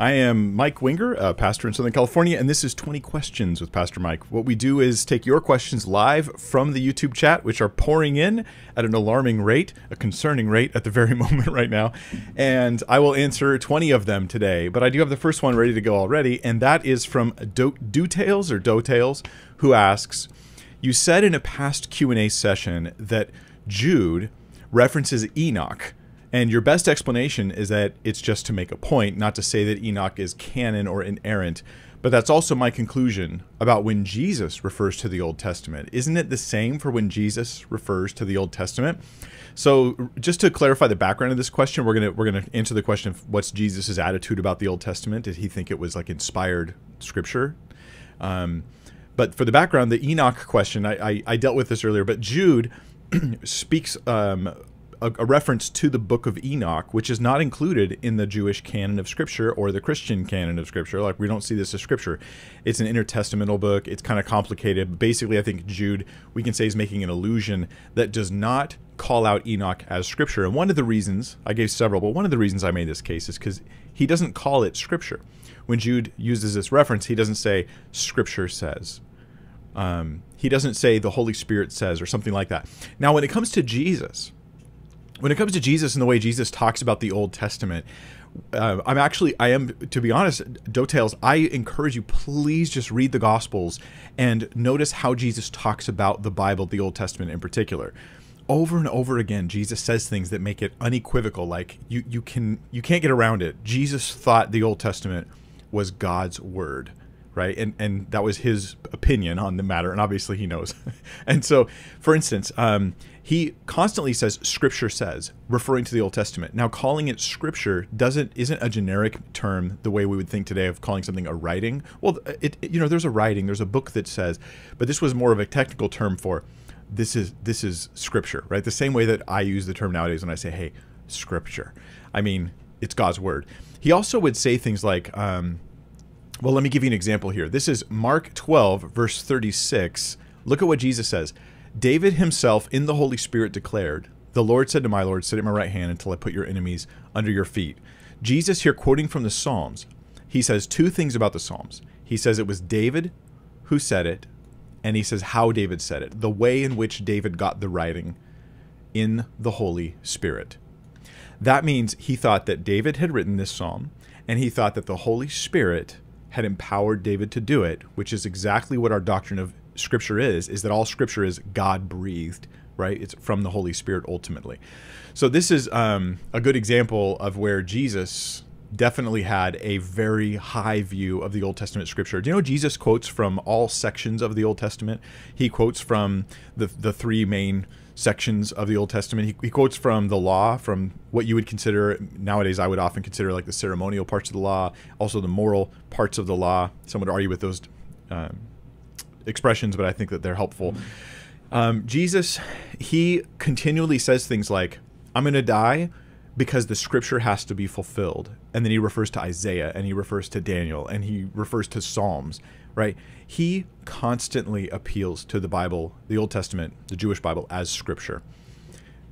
I am Mike Winger, a pastor in Southern California, and this is 20 Questions with Pastor Mike. What we do is take your questions live from the YouTube chat, which are pouring in at an alarming rate, a concerning rate at the very moment right now. And I will answer 20 of them today. But I do have the first one ready to go already, and that is from Do- Details or Dotails, who asks, You said in a past Q&A session that Jude references Enoch and your best explanation is that it's just to make a point, not to say that Enoch is canon or inerrant. But that's also my conclusion about when Jesus refers to the Old Testament. Isn't it the same for when Jesus refers to the Old Testament? So, just to clarify the background of this question, we're gonna we're gonna answer the question of what's Jesus' attitude about the Old Testament. Did he think it was like inspired scripture? Um, but for the background, the Enoch question, I, I, I dealt with this earlier. But Jude speaks um, a, a, reference to the book of Enoch, which is not included in the Jewish canon of Scripture or the Christian canon of Scripture. Like, we don't see this as Scripture. It's an intertestamental book. It's kind of complicated. Basically, I think Jude, we can say, is making an allusion that does not call out Enoch as Scripture. And one of the reasons, I gave several, but one of the reasons I made this case is because he doesn't call it Scripture. When Jude uses this reference, he doesn't say, Scripture says. Um, he doesn't say the Holy Spirit says or something like that. Now, when it comes to Jesus, when it comes to Jesus and the way Jesus talks about the Old Testament, uh, I'm actually, I am, to be honest, Dotails, I encourage you, please just read the Gospels and notice how Jesus talks about the Bible, the Old Testament in particular. Over and over again, Jesus says things that make it unequivocal. Like you, you can, you can't get around it. Jesus thought the Old Testament was God's word right? And and that was his opinion on the matter, and obviously he knows. and so, for instance, um, he constantly says "Scripture says," referring to the Old Testament. Now, calling it Scripture doesn't isn't a generic term the way we would think today of calling something a writing. Well, it, it you know there's a writing, there's a book that says, but this was more of a technical term for this is this is Scripture, right? The same way that I use the term nowadays when I say, "Hey, Scripture," I mean it's God's word. He also would say things like. Um, well, let me give you an example here. This is Mark 12, verse 36. Look at what Jesus says. David himself in the Holy Spirit declared, The Lord said to my Lord, Sit at my right hand until I put your enemies under your feet. Jesus, here quoting from the Psalms, he says two things about the Psalms. He says it was David who said it, and he says how David said it, the way in which David got the writing in the Holy Spirit. That means he thought that David had written this psalm, and he thought that the Holy Spirit had empowered David to do it, which is exactly what our doctrine of scripture is, is that all scripture is God breathed, right? It's from the Holy Spirit ultimately. So this is um, a good example of where Jesus definitely had a very high view of the Old Testament scripture. Do you know Jesus quotes from all sections of the Old Testament? He quotes from the the three main sections of the Old Testament. He, he, quotes from the law, from what you would consider nowadays, I would often consider like the ceremonial parts of the law, also the moral parts of the law. Some would argue with those um, expressions, but I think that they're helpful. Um, Jesus, he continually says things like, I'm going to die because the scripture has to be fulfilled. And then he refers to Isaiah and he refers to Daniel and he refers to Psalms right? He constantly appeals to the Bible, the Old Testament, the Jewish Bible, as scripture.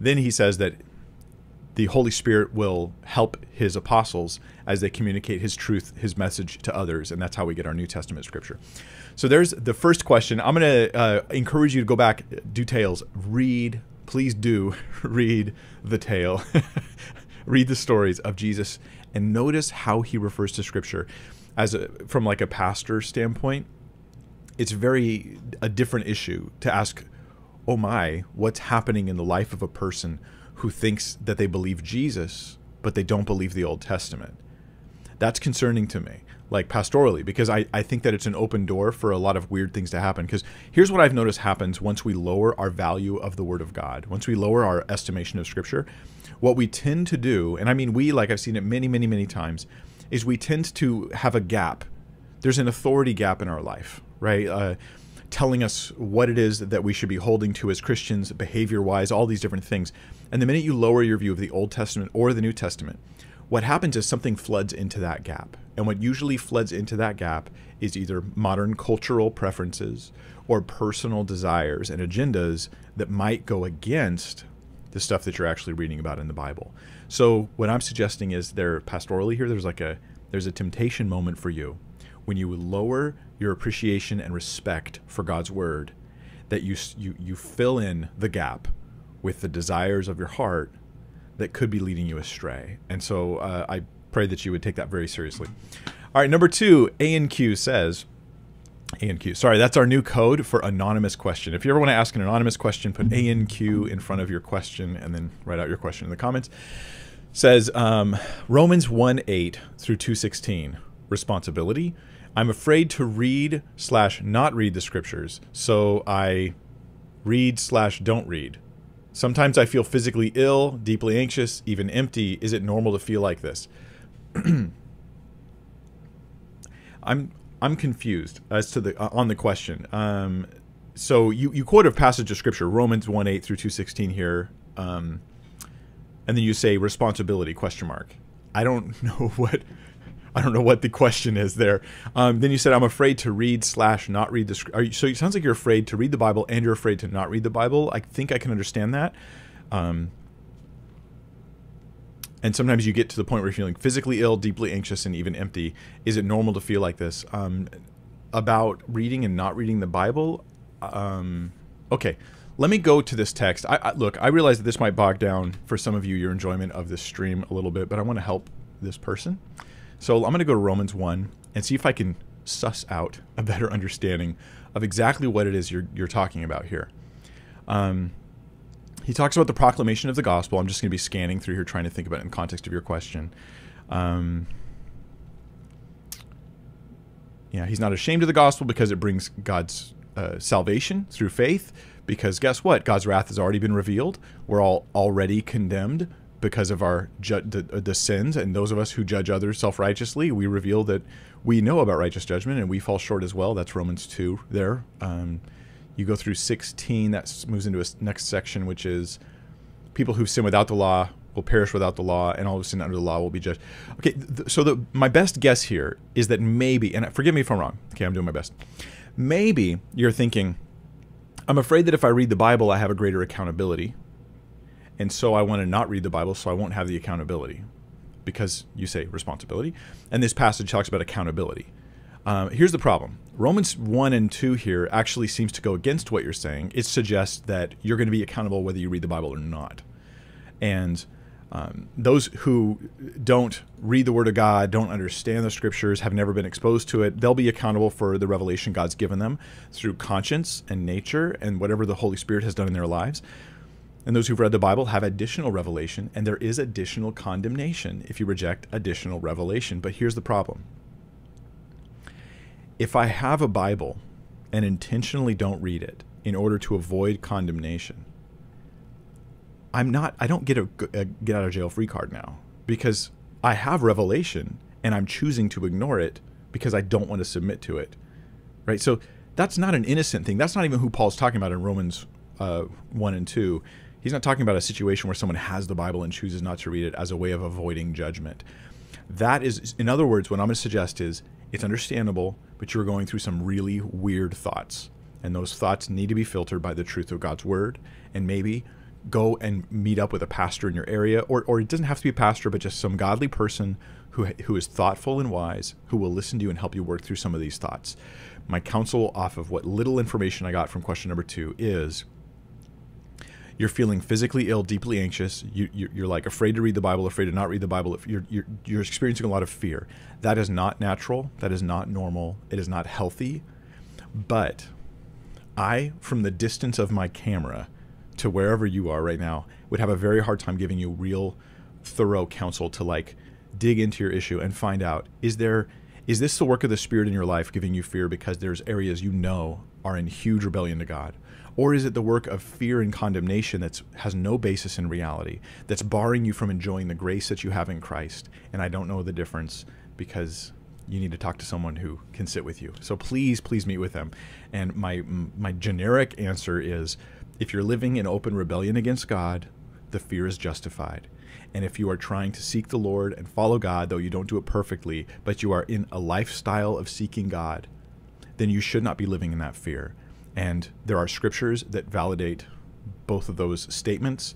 Then he says that the Holy Spirit will help his apostles as they communicate his truth, his message to others, and that's how we get our New Testament scripture. So there's the first question. I'm going to uh, encourage you to go back, do tales, read, please do read the tale, read the stories of Jesus, and notice how he refers to scripture as a, from like a pastor standpoint, it's very a different issue to ask, oh my, what's happening in the life of a person who thinks that they believe Jesus, but they don't believe the Old Testament. That's concerning to me, like pastorally, because I, I think that it's an open door for a lot of weird things to happen. Because here's what I've noticed happens once we lower our value of the Word of God, once we lower our estimation of Scripture, what we tend to do, and I mean we, like I've seen it many, many, many times, is we tend to have a gap. There's an authority gap in our life, right? Uh, telling us what it is that we should be holding to as Christians, behavior wise, all these different things. And the minute you lower your view of the Old Testament or the New Testament, what happens is something floods into that gap. And what usually floods into that gap is either modern cultural preferences or personal desires and agendas that might go against the stuff that you're actually reading about in the Bible. So what I'm suggesting is there pastorally here, there's like a there's a temptation moment for you when you lower your appreciation and respect for God's word that you you you fill in the gap with the desires of your heart that could be leading you astray. And so uh, I pray that you would take that very seriously. All right, number two, A and Q says, A and Q. Sorry, that's our new code for anonymous question. If you ever want to ask an anonymous question, put A and Q in front of your question and then write out your question in the comments. Says um, Romans 1 8 through 216, responsibility. I'm afraid to read slash not read the scriptures, so I read slash don't read. Sometimes I feel physically ill, deeply anxious, even empty. Is it normal to feel like this? I'm I'm confused as to the uh, on the question. Um, so you you quote a passage of scripture, Romans one eight through two sixteen here, um, and then you say responsibility question mark. I don't know what I don't know what the question is there. Um, then you said I'm afraid to read slash not read the. Are you, so it sounds like you're afraid to read the Bible and you're afraid to not read the Bible. I think I can understand that. Um, and sometimes you get to the point where you're feeling physically ill, deeply anxious, and even empty. Is it normal to feel like this? Um, about reading and not reading the Bible. Um, okay, let me go to this text. I, I, look, I realize that this might bog down for some of you your enjoyment of this stream a little bit, but I want to help this person. So I'm going to go to Romans 1 and see if I can suss out a better understanding of exactly what it is you're, you're talking about here. Um, he talks about the proclamation of the gospel. I'm just going to be scanning through here, trying to think about it in context of your question. Um, yeah, he's not ashamed of the gospel because it brings God's uh, salvation through faith. Because guess what? God's wrath has already been revealed. We're all already condemned because of our the, the, sins. And those of us who judge others self-righteously we reveal that we know about righteous judgment and we fall short as well. That's romans 2 there. Um, you go through 16 that moves into a next section which is people who sin without the law will perish without the law and all who sin under the law will be judged. Okay th- so the, my best guess here is that maybe and forgive me if i'm wrong. Okay i'm doing my best. Maybe you're thinking i'm afraid that if i read the bible i have a greater accountability and so I want to not read the Bible so I won't have the accountability. Because you say responsibility. And this passage talks about accountability. Uh, here's the problem Romans 1 and 2 here actually seems to go against what you're saying. It suggests that you're going to be accountable whether you read the Bible or not. And um, those who don't read the Word of God, don't understand the Scriptures, have never been exposed to it, they'll be accountable for the revelation God's given them through conscience and nature and whatever the Holy Spirit has done in their lives. And those who've read the Bible have additional revelation, and there is additional condemnation if you reject additional revelation. But here's the problem if I have a Bible and intentionally don't read it in order to avoid condemnation, I'm not, I don't get a, a get out of jail free card now because I have revelation and I'm choosing to ignore it because I don't want to submit to it. Right? So that's not an innocent thing. That's not even who Paul's talking about in Romans uh, 1 and 2 He's not talking about a situation where someone has the Bible and chooses not to read it as a way of avoiding judgment. That is, in other words, what I'm going to suggest is it's understandable, but you're going through some really weird thoughts. And those thoughts need to be filtered by the truth of God's word. And maybe go and meet up with a pastor in your area, or, or it doesn't have to be a pastor, but just some godly person who, who is thoughtful and wise, who will listen to you and help you work through some of these thoughts. My counsel off of what little information I got from question number two is you're feeling physically ill, deeply anxious. You, you, are like afraid to read the Bible, afraid to not read the Bible. You're, you're, you're experiencing a lot of fear. That is not natural. That is not normal. It is not healthy. But I, from the distance of my camera to wherever you are right now, would have a very hard time giving you real, thorough counsel to like dig into your issue and find out is there is this the work of the spirit in your life giving you fear because there's areas you know are in huge rebellion to God or is it the work of fear and condemnation that has no basis in reality, that's barring you from enjoying the grace that you have in Christ? And I don't know the difference because you need to talk to someone who can sit with you. So please, please meet with them. And my my generic answer is if you're living in open rebellion against God, the fear is justified. And if you are trying to seek the Lord and follow God, though you don't do it perfectly, but you are in a lifestyle of seeking God, then you should not be living in that fear. And there are scriptures that validate both of those statements.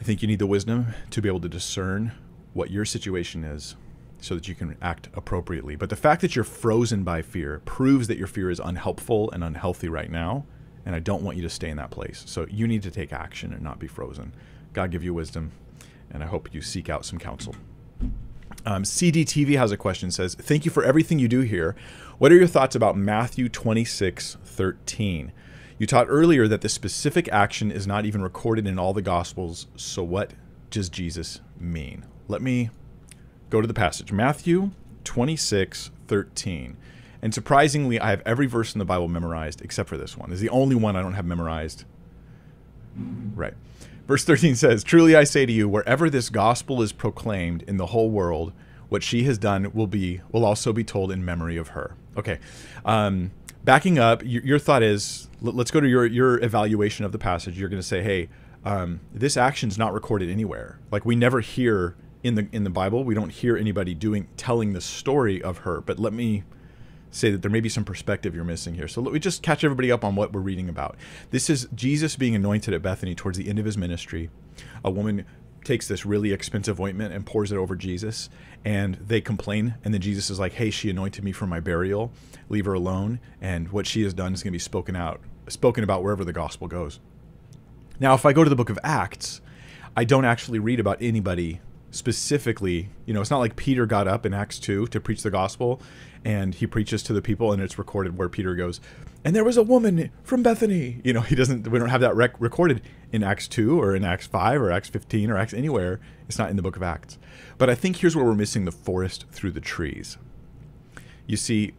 I think you need the wisdom to be able to discern what your situation is so that you can act appropriately. But the fact that you're frozen by fear proves that your fear is unhelpful and unhealthy right now. And I don't want you to stay in that place. So you need to take action and not be frozen. God give you wisdom, and I hope you seek out some counsel. Um, CDTV has a question. Says, "Thank you for everything you do here. What are your thoughts about Matthew 26, 13? You taught earlier that the specific action is not even recorded in all the Gospels. So what does Jesus mean? Let me go to the passage. Matthew 26, 13. And surprisingly, I have every verse in the Bible memorized except for this one. It's the only one I don't have memorized. Right. Verse 13 says, Truly I say to you, wherever this gospel is proclaimed in the whole world, what she has done will be will also be told in memory of her. Okay. Um, backing up, your, your, thought is let's go to your, your evaluation of the passage. You're going to say, hey, um, this action's not recorded anywhere. Like we never hear in the in the Bible, we don't hear anybody doing telling the story of her. But let me say that there may be some perspective you're missing here. So let me just catch everybody up on what we're reading about. This is Jesus being anointed at Bethany towards the end of his ministry. A woman takes this really expensive ointment and pours it over Jesus, and they complain. And then Jesus is like, "Hey, she anointed me for my burial. Leave her alone." And what she has done is going to be spoken out, spoken about wherever the gospel goes. Now, if I go to the book of Acts, I don't actually read about anybody specifically, you know, it's not like Peter got up in Acts 2 to preach the gospel and he preaches to the people and it's recorded where Peter goes, and there was a woman from Bethany. You know, he doesn't, we don't have that rec- recorded in Acts 2 or in Acts 5 or Acts 15 or Acts anywhere. It's not in the book of Acts. But I think here's where we're missing the forest through the trees. You see,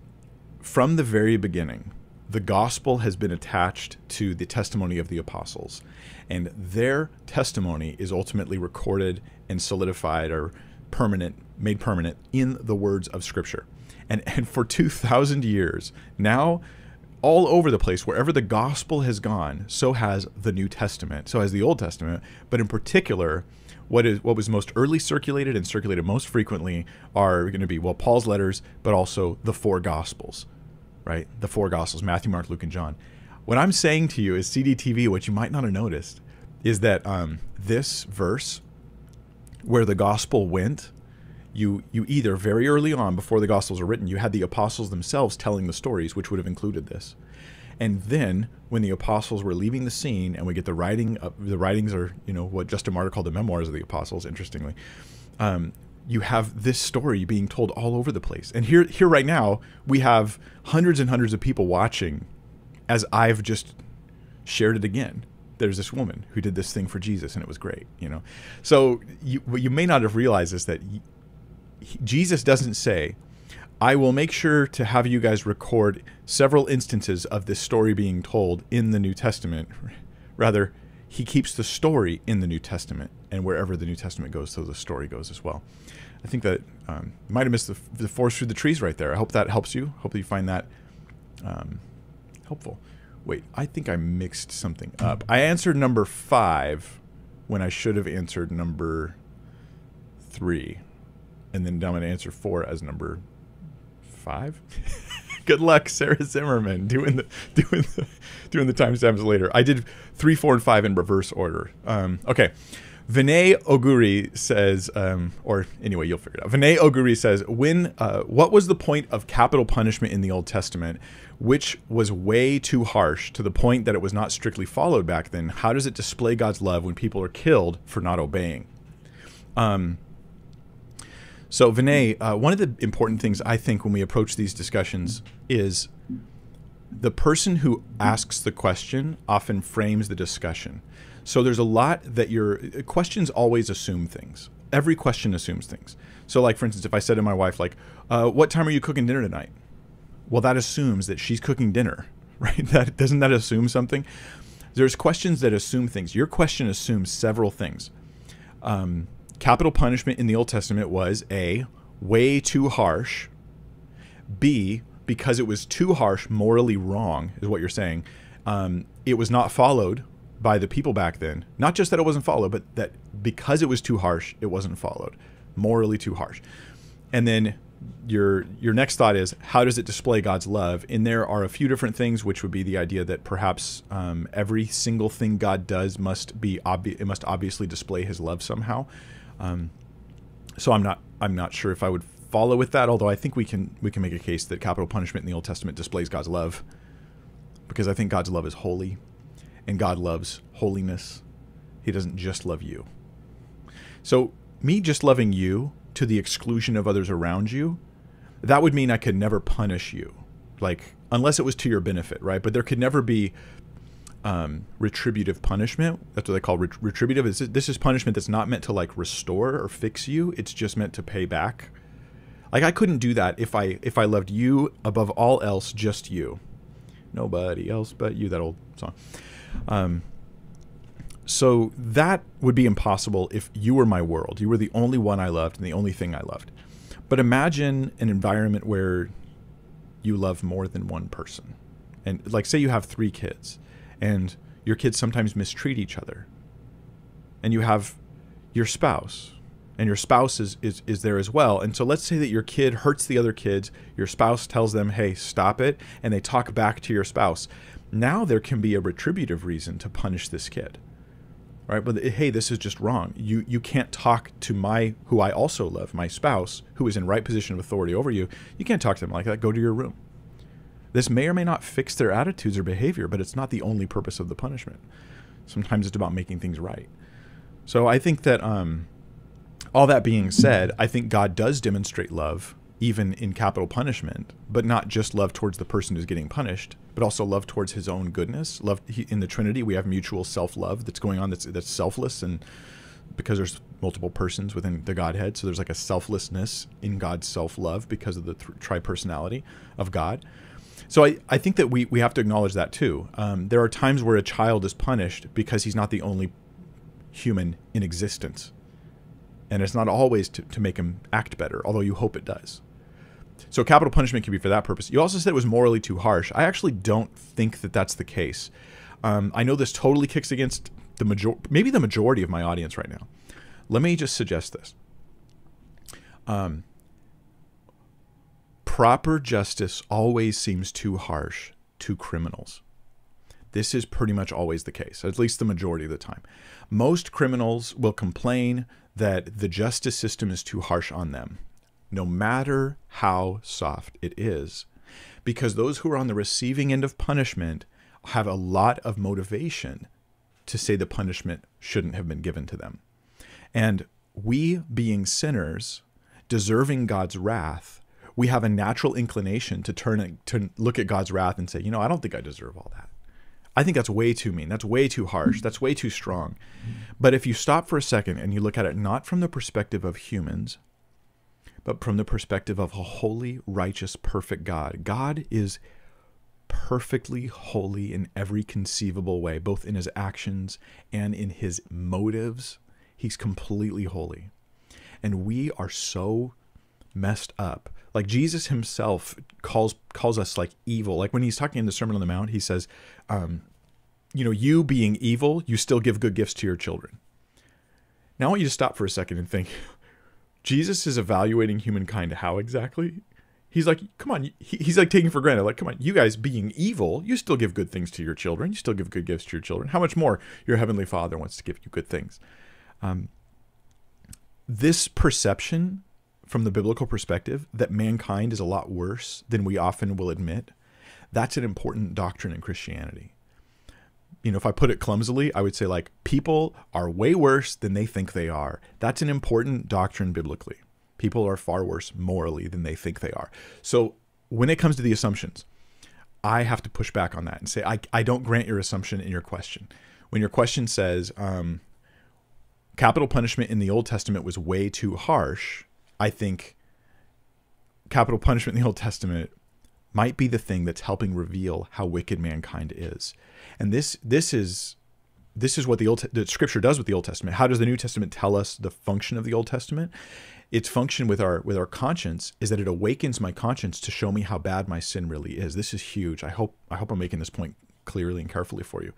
from the very beginning, the gospel has been attached to the testimony of the apostles, and their testimony is ultimately recorded and solidified or permanent, made permanent in the words of Scripture. And, and for 2,000 years, now all over the place, wherever the gospel has gone, so has the New Testament, so has the Old Testament, but in particular, what is what was most early circulated and circulated most frequently are going to be well Paul's letters, but also the four gospels, right? The four gospels: Matthew, Mark, Luke, and John. What I'm saying to you is CDTV. What you might not have noticed is that um, this verse where the gospel went, you you either very early on before the gospels were written, you had the apostles themselves telling the stories, which would have included this. And then when the apostles were leaving the scene and we get the writing of, the writings are, you know, what Justin Martyr called the memoirs of the apostles, interestingly. Um, you have this story being told all over the place. And here here right now, we have hundreds and hundreds of people watching as I've just shared it again there's this woman who did this thing for Jesus and it was great, you know. So you, you may not have realized is that Jesus doesn't say, I will make sure to have you guys record several instances of this story being told in the New Testament. Rather, he keeps the story in the New Testament, and wherever the New Testament goes, so the story goes as well. I think that um, might have missed the, the forest through the trees right there. I hope that helps you. Hope that you find that um, helpful. Wait, I think I mixed something up. I answered number five when I should have answered number three. And then I'm going to answer four as number five. Good luck, Sarah Zimmerman, doing the doing the doing the timestamps later. I did three, four, and five in reverse order. Um, okay. Vinay Oguri says, um, or anyway, you'll figure it out. Vinay Oguri says, when, uh, what was the point of capital punishment in the Old Testament, which was way too harsh to the point that it was not strictly followed back then? How does it display God's love when people are killed for not obeying? Um, so, Vinay, uh, one of the important things I think when we approach these discussions is the person who asks the question often frames the discussion. So there's a lot that your questions always assume things. Every question assumes things. So, like for instance, if I said to my wife, like, uh, "What time are you cooking dinner tonight?" Well, that assumes that she's cooking dinner, right? That doesn't that assume something? There's questions that assume things. Your question assumes several things. Um, capital punishment in the Old Testament was a way too harsh. B because it was too harsh, morally wrong, is what you're saying. Um, it was not followed by the people back then. Not just that it wasn't followed, but that because it was too harsh, it wasn't followed. Morally too harsh. And then your your next thought is how does it display God's love? And there are a few different things, which would be the idea that perhaps um, every single thing God does must be. It must obviously display His love somehow. Um, so I'm not I'm not sure if I would follow with that. Although I think we can we can make a case that capital punishment in the Old Testament displays God's love, because I think God's love is holy, and God loves holiness. He doesn't just love you. So me just loving you to the exclusion of others around you, that would mean I could never punish you, like unless it was to your benefit, right? But there could never be um, retributive punishment. That's what they call ret- retributive. Is this is punishment that's not meant to like restore or fix you. It's just meant to pay back. Like I couldn't do that if I if I loved you above all else, just you, nobody else but you. That old song. Um, so that would be impossible if you were my world. You were the only one I loved and the only thing I loved. But imagine an environment where you love more than one person. And like say you have 3 kids and your kids sometimes mistreat each other. And you have your spouse and your spouse is, is, is there as well. And so let's say that your kid hurts the other kids, your spouse tells them, hey, stop it, and they talk back to your spouse. Now there can be a retributive reason to punish this kid. Right? But hey, this is just wrong. You you can't talk to my who I also love, my spouse, who is in right position of authority over you. You can't talk to them like that. Go to your room. This may or may not fix their attitudes or behavior, but it's not the only purpose of the punishment. Sometimes it's about making things right. So I think that, um, all that being said, I think God does demonstrate love even in capital punishment, but not just love towards the person who's getting punished, but also love towards his own goodness. Love he, in the Trinity, we have mutual self-love that's going on that's that's selfless and because there's multiple persons within the Godhead, so there's like a selflessness in God's self-love because of the th- tri-personality of God. So I, I think that we, we have to acknowledge that too. Um, there are times where a child is punished because he's not the only human in existence. And it's not always to, to make him act better, although you hope it does. So capital punishment can be for that purpose. You also said it was morally too harsh. I actually don't think that that's the case. Um, I know this totally kicks against the major, maybe the majority of my audience right now. Let me just suggest this. Um, proper justice always seems too harsh to criminals. This is pretty much always the case, at least the majority of the time. Most criminals will complain that the justice system is too harsh on them, no matter how soft it is, because those who are on the receiving end of punishment have a lot of motivation to say the punishment shouldn't have been given to them. And we, being sinners, deserving God's wrath, we have a natural inclination to turn to look at God's wrath and say, you know, I don't think I deserve all that. I think that's way too mean. That's way too harsh. That's way too strong. But if you stop for a second and you look at it not from the perspective of humans, but from the perspective of a holy, righteous, perfect God, God is perfectly holy in every conceivable way, both in his actions and in his motives. He's completely holy. And we are so messed up like Jesus himself calls calls us like evil. Like when he's talking in the Sermon on the Mount, he says, um, you know, you being evil, you still give good gifts to your children. Now I want you to stop for a second and think. Jesus is evaluating humankind how exactly? He's like, come on. He's like taking for granted, like, come on, you guys being evil, you still give good things to your children. You still give good gifts to your children. How much more your heavenly Father wants to give you good things? Um, this perception from the biblical perspective that mankind is a lot worse than we often will admit, that's an important doctrine in Christianity. You know, if I put it clumsily, I would say like people are way worse than they think they are. That's an important doctrine biblically. People are far worse morally than they think they are. So when it comes to the assumptions, I have to push back on that and say, I, I don't grant your assumption in your question. When your question says, um, capital punishment in the Old Testament was way too harsh, I think capital punishment in the Old Testament might be the thing that's helping reveal how wicked mankind is. And this this is this is what the old the scripture does with the Old Testament. How does the New Testament tell us the function of the Old Testament? Its function with our with our conscience is that it awakens my conscience to show me how bad my sin really is. This is huge. I hope I hope I'm making this point clearly and carefully for you.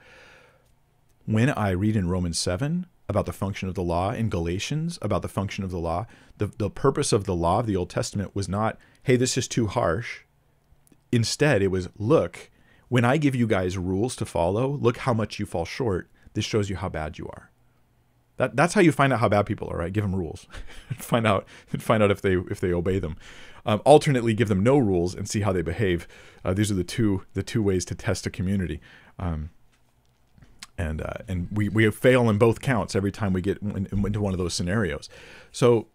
When I read in Romans 7 about the function of the law in Galatians about the function of the law. The, the purpose of the law of the Old Testament was not, hey, this is too harsh. Instead, it was, look, when I give you guys rules to follow, look how much you fall short. This shows you how bad you are. That that's how you find out how bad people are, right? Give them rules, find out find out if they if they obey them. Um, alternately, give them no rules and see how they behave. Uh, these are the two the two ways to test a community. Um, and uh, and we, we fail in both counts every time we get in, into one of those scenarios. So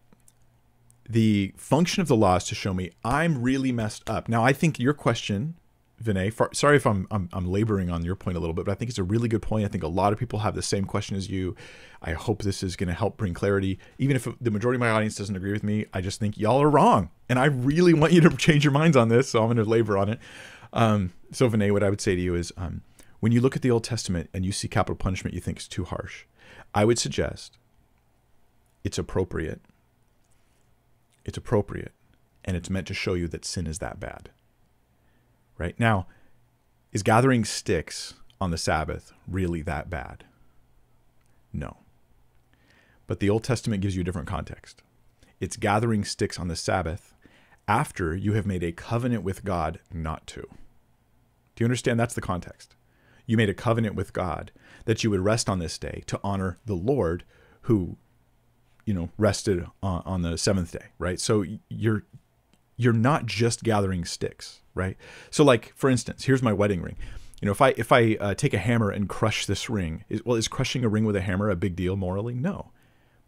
the function of the law is to show me I'm really messed up. Now I think your question Vinay. For, sorry if I'm, I'm, I'm laboring on your point a little bit, but I think it's a really good point. I think a lot of people have the same question as you. I hope this is going to help bring clarity. Even if the majority of my audience doesn't agree with me, I just think y'all are wrong, and I really want you to change your minds on this. So I'm going to labor on it. Um, so Vinay, what I would say to you is, um, when you look at the Old Testament and you see capital punishment, you think it's too harsh. I would suggest it's appropriate. It's appropriate, and it's meant to show you that sin is that bad right? Now, is gathering sticks on the Sabbath really that bad? No. But the Old Testament gives you a different context. It's gathering sticks on the Sabbath after you have made a covenant with God not to. Do you understand? That's the context. You made a covenant with God that you would rest on this day to honor the Lord who, you know, rested on, on the seventh day, right? So you're you're not just gathering sticks, right? So like for instance, here's my wedding ring. You know, if I if I uh, take a hammer and crush this ring, is, well, is crushing a ring with a hammer a big deal morally? No,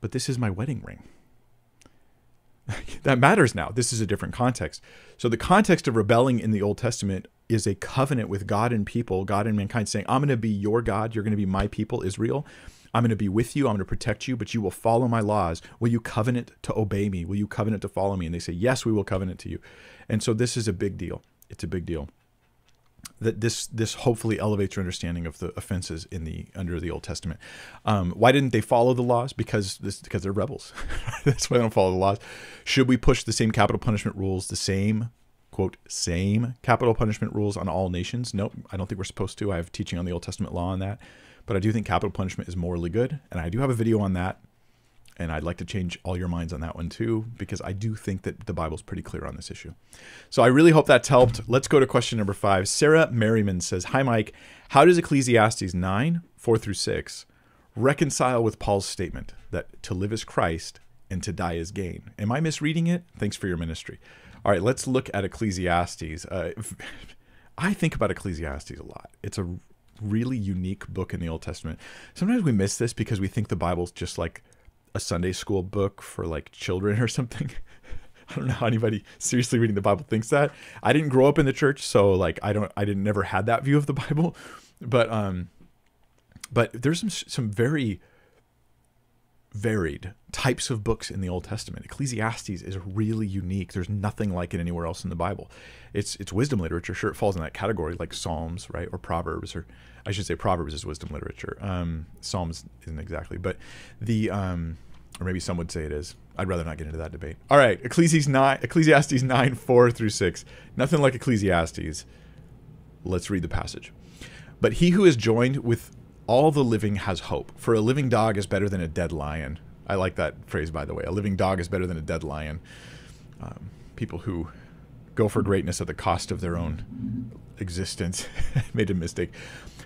but this is my wedding ring. that matters now. This is a different context. So the context of rebelling in the Old Testament is a covenant with God and people, God and mankind, saying, "I'm going to be your God. You're going to be my people, Israel." I'm going to be with you. I'm going to protect you, but you will follow my laws. Will you covenant to obey me? Will you covenant to follow me? And they say, Yes, we will covenant to you. And so this is a big deal. It's a big deal. That this this hopefully elevates your understanding of the offenses in the under the Old Testament. Um, why didn't they follow the laws? Because this because they're rebels. That's why they don't follow the laws. Should we push the same capital punishment rules, the same quote same capital punishment rules on all nations? Nope, I don't think we're supposed to. I have teaching on the Old Testament law on that. But I do think capital punishment is morally good, and I do have a video on that. And I'd like to change all your minds on that one too, because I do think that the Bible's pretty clear on this issue. So I really hope that's helped. Let's go to question number five. Sarah Merriman says, Hi, Mike. How does Ecclesiastes 9, 4 through 6 reconcile with Paul's statement that to live is Christ and to die is gain? Am I misreading it? Thanks for your ministry. All right, let's look at Ecclesiastes. Uh, I think about Ecclesiastes a lot. It's a really unique book in the Old Testament. Sometimes we miss this because we think the Bible's just like a Sunday school book for like children or something. I don't know how anybody seriously reading the Bible thinks that. I didn't grow up in the church, so like I don't I didn't never had that view of the Bible. But um but there's some some very varied types of books in the Old Testament. Ecclesiastes is really unique. There's nothing like it anywhere else in the Bible. It's it's wisdom literature. Sure, it falls in that category, like Psalms, right, or Proverbs, or I should say Proverbs is wisdom literature. Um, Psalms isn't exactly, but the um, or maybe some would say it is. I'd rather not get into that debate. All right, Ecclesiastes nine, Ecclesiastes nine four through six. Nothing like Ecclesiastes. Let's read the passage. But he who is joined with all the living has hope. For a living dog is better than a dead lion. I like that phrase, by the way. A living dog is better than a dead lion. Um, people who go for greatness at the cost of their own existence made a mistake.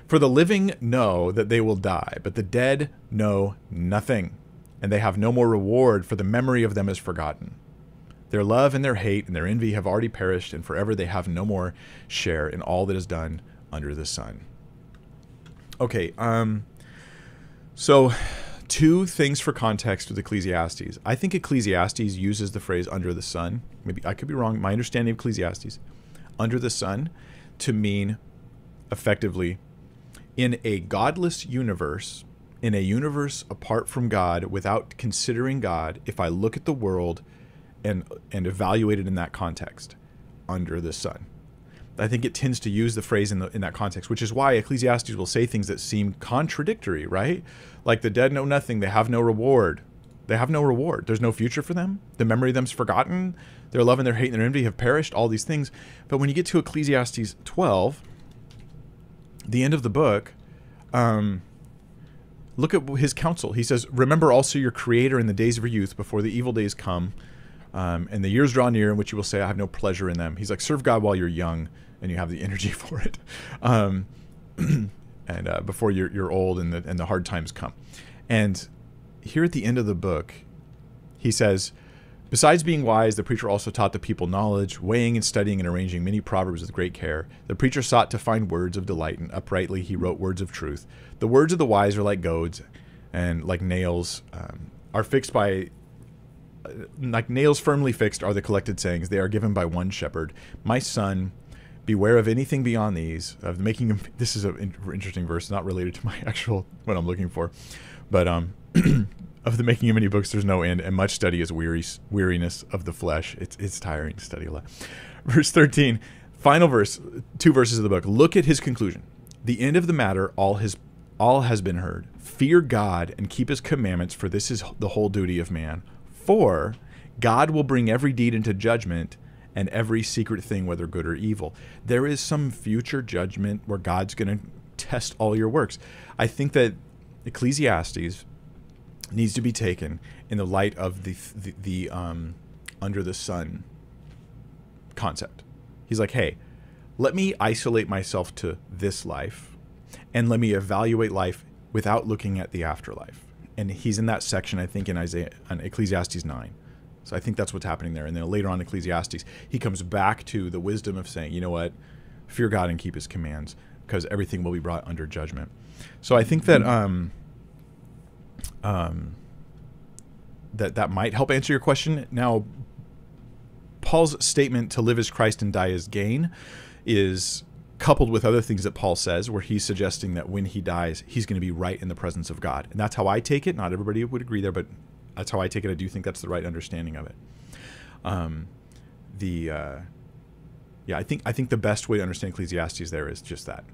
For the living know that they will die, but the dead know nothing, and they have no more reward, for the memory of them is forgotten. Their love and their hate and their envy have already perished, and forever they have no more share in all that is done under the sun. Okay, um, so two things for context with Ecclesiastes. I think Ecclesiastes uses the phrase under the sun. Maybe I could be wrong. My understanding of Ecclesiastes, under the sun, to mean effectively in a godless universe, in a universe apart from God, without considering God, if I look at the world and and evaluate it in that context, under the sun. I think it tends to use the phrase in the in that context, which is why Ecclesiastes will say things that seem contradictory, right? Like the dead know nothing, they have no reward. They have no reward. There's no future for them. The memory of them's forgotten. Their love and their hate and their envy have perished. All these things. But when you get to Ecclesiastes 12, the end of the book, um, look at his counsel. He says, "Remember also your Creator in the days of your youth, before the evil days come, um, and the years draw near, in which you will say, I have no pleasure in them." He's like, "Serve God while you're young." and you have the energy for it. Um, and uh, before you're, you're old and the, and the hard times come. And here at the end of the book, he says, Besides being wise, the preacher also taught the people knowledge, weighing and studying and arranging many proverbs with great care. The preacher sought to find words of delight, and uprightly he wrote words of truth. The words of the wise are like goads, and like nails um, are fixed by like nails firmly fixed are the collected sayings. They are given by one shepherd. My son, beware of anything beyond these. Of the making him. This is an interesting verse, not related to my actual what I'm looking for, but um. of the making of many books there's no end and much study is weary weariness of the flesh it's it's tiring to study a lot verse 13 final verse two verses of the book look at his conclusion the end of the matter all his all has been heard fear god and keep his commandments for this is the whole duty of man for god will bring every deed into judgment and every secret thing whether good or evil there is some future judgment where god's going to test all your works i think that ecclesiastes needs to be taken in the light of the the, the um, under the sun concept. He's like, hey, let me isolate myself to this life, and let me evaluate life without looking at the afterlife. And he's in that section, I think, in Isaiah, in Ecclesiastes nine. So I think that's what's happening there. And then later on, Ecclesiastes, he comes back to the wisdom of saying, you know what, fear God and keep His commands, because everything will be brought under judgment. So I think that. Um, um, that that might help answer your question. Now, Paul's statement to live as Christ and die as gain is coupled with other things that Paul says, where he's suggesting that when he dies, he's going to be right in the presence of God, and that's how I take it. Not everybody would agree there, but that's how I take it. I do think that's the right understanding of it. Um, the uh, yeah, I think I think the best way to understand Ecclesiastes there is just that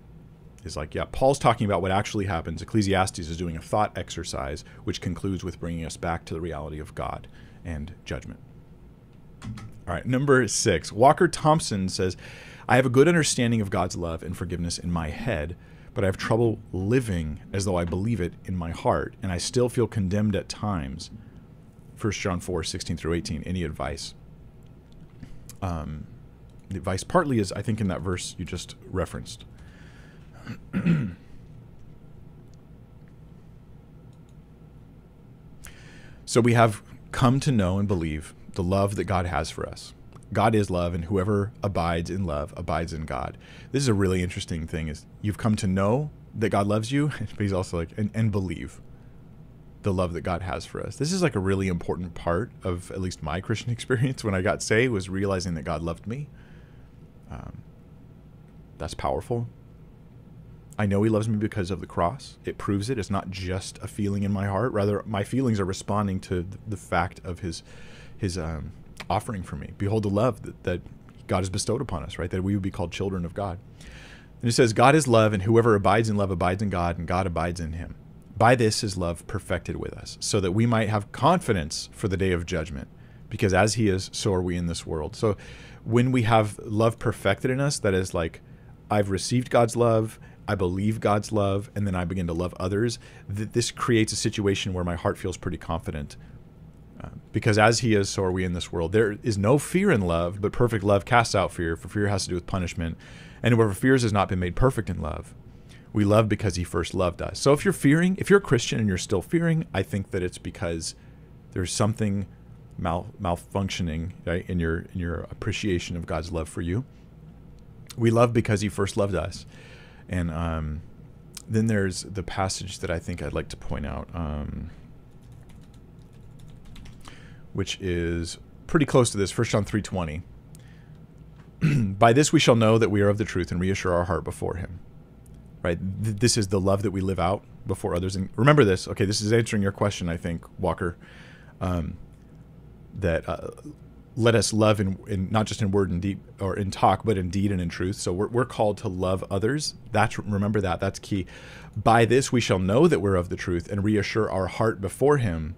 is like, yeah, Paul's talking about what actually happens. Ecclesiastes is doing a thought exercise, which concludes with bringing us back to the reality of God and judgment. All right, number six. Walker Thompson says, I have a good understanding of God's love and forgiveness in my head, but I have trouble living as though I believe it in my heart, and I still feel condemned at times. 1 John 4, 16 through 18. Any advice? Um, the advice partly is, I think, in that verse you just referenced. so we have come to know and believe the love that God has for us. God is love, and whoever abides in love abides in God. This is a really interesting thing: is you've come to know that God loves you, but He's also like and, and believe the love that God has for us. This is like a really important part of at least my Christian experience when I got saved was realizing that God loved me. Um, that's powerful. I know he loves me because of the cross. It proves it. It's not just a feeling in my heart. Rather, my feelings are responding to the fact of his his um, offering for me. Behold the love that, that God has bestowed upon us, right? That we would be called children of God. And it says, God is love, and whoever abides in love abides in God, and God abides in him. By this is love perfected with us, so that we might have confidence for the day of judgment. Because as he is, so are we in this world. So when we have love perfected in us, that is like, I've received God's love I believe God's love, and then I begin to love others, th- this creates a situation where my heart feels pretty confident. Because as He is, so are we in this world. There is no fear in love, but perfect love casts out fear, for fear has to do with punishment. And whoever fears has not been made perfect in love. We love because He first loved us. So if you're fearing, if you're a Christian and you're still fearing, I think that it's because there's something mal- malfunctioning right, in your in your appreciation of God's love for you. We love because He first loved us. And um, then there's the passage that I think I'd like to point out, um, which is pretty close to this, 1 John 3.20. By this we shall know that we are of the truth and reassure our heart before him. Right? Th- this is the love that we live out before others. And remember this. Okay, this is answering your question, I think, Walker. Um, that uh, let us love in, in, not just in word and deep or in talk, but in deed and in truth. So we're, we're called to love others. That's remember that. That's key. By this we shall know that we're of the truth and reassure our heart before Him.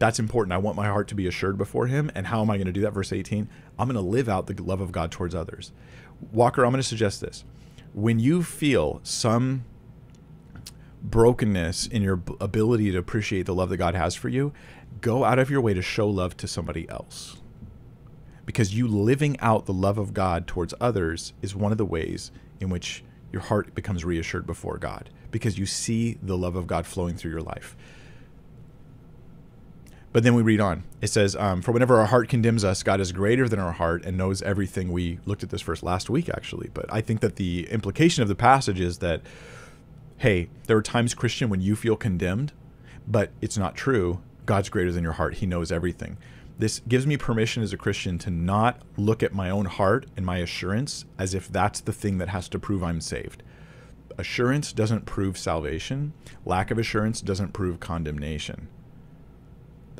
That's important. I want my heart to be assured before Him. And how am I going to do that? Verse 18. I'm going to live out the love of God towards others. Walker, I'm going to suggest this. When you feel some brokenness in your ability to appreciate the love that God has for you, go out of your way to show love to somebody else. Because you living out the love of God towards others is one of the ways in which your heart becomes reassured before God because you see the love of God flowing through your life. But then we read on. It says, um, For whenever our heart condemns us, God is greater than our heart and knows everything. We looked at this verse last week, actually. But I think that the implication of the passage is that, hey, there are times, Christian, when you feel condemned, but it's not true. God's greater than your heart. He knows everything. This gives me permission as a Christian to not look at my own heart and my assurance as if that's the thing that has to prove I'm saved. Assurance doesn't prove salvation, lack of assurance doesn't prove condemnation.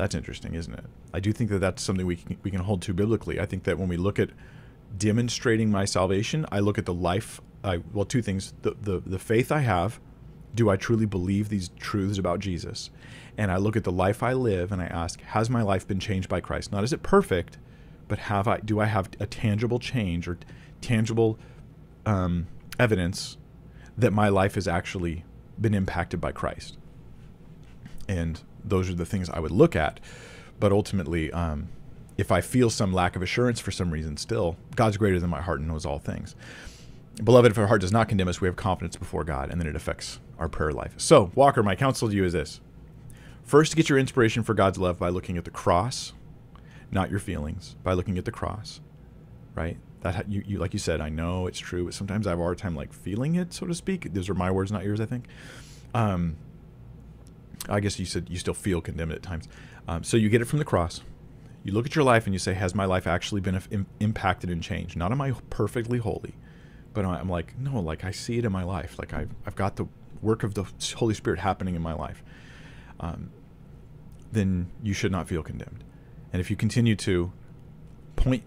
That's interesting, isn't it? I do think that that's something we can, we can hold to biblically. I think that when we look at demonstrating my salvation, I look at the life. I, well, two things: the, the the faith I have. Do I truly believe these truths about Jesus? And I look at the life I live, and I ask, has my life been changed by Christ? Not is it perfect, but have I? Do I have a tangible change or tangible um, evidence that my life has actually been impacted by Christ? And those are the things I would look at. But ultimately, um, if I feel some lack of assurance for some reason, still, God's greater than my heart and knows all things. Beloved, if our heart does not condemn us, we have confidence before God, and then it affects our prayer life. So, Walker, my counsel to you is this first, get your inspiration for God's love by looking at the cross, not your feelings, by looking at the cross, right? That you, you like you said, I know it's true, but sometimes I have a hard time like feeling it, so to speak. Those are my words, not yours, I think. Um, I guess you said you still feel condemned at times. Um, so you get it from the cross. You look at your life and you say, Has my life actually been Im- impacted and changed? Not am I perfectly holy, but I'm like, No, like I see it in my life. Like I've, I've got the work of the Holy Spirit happening in my life. Um, then you should not feel condemned. And if you continue to point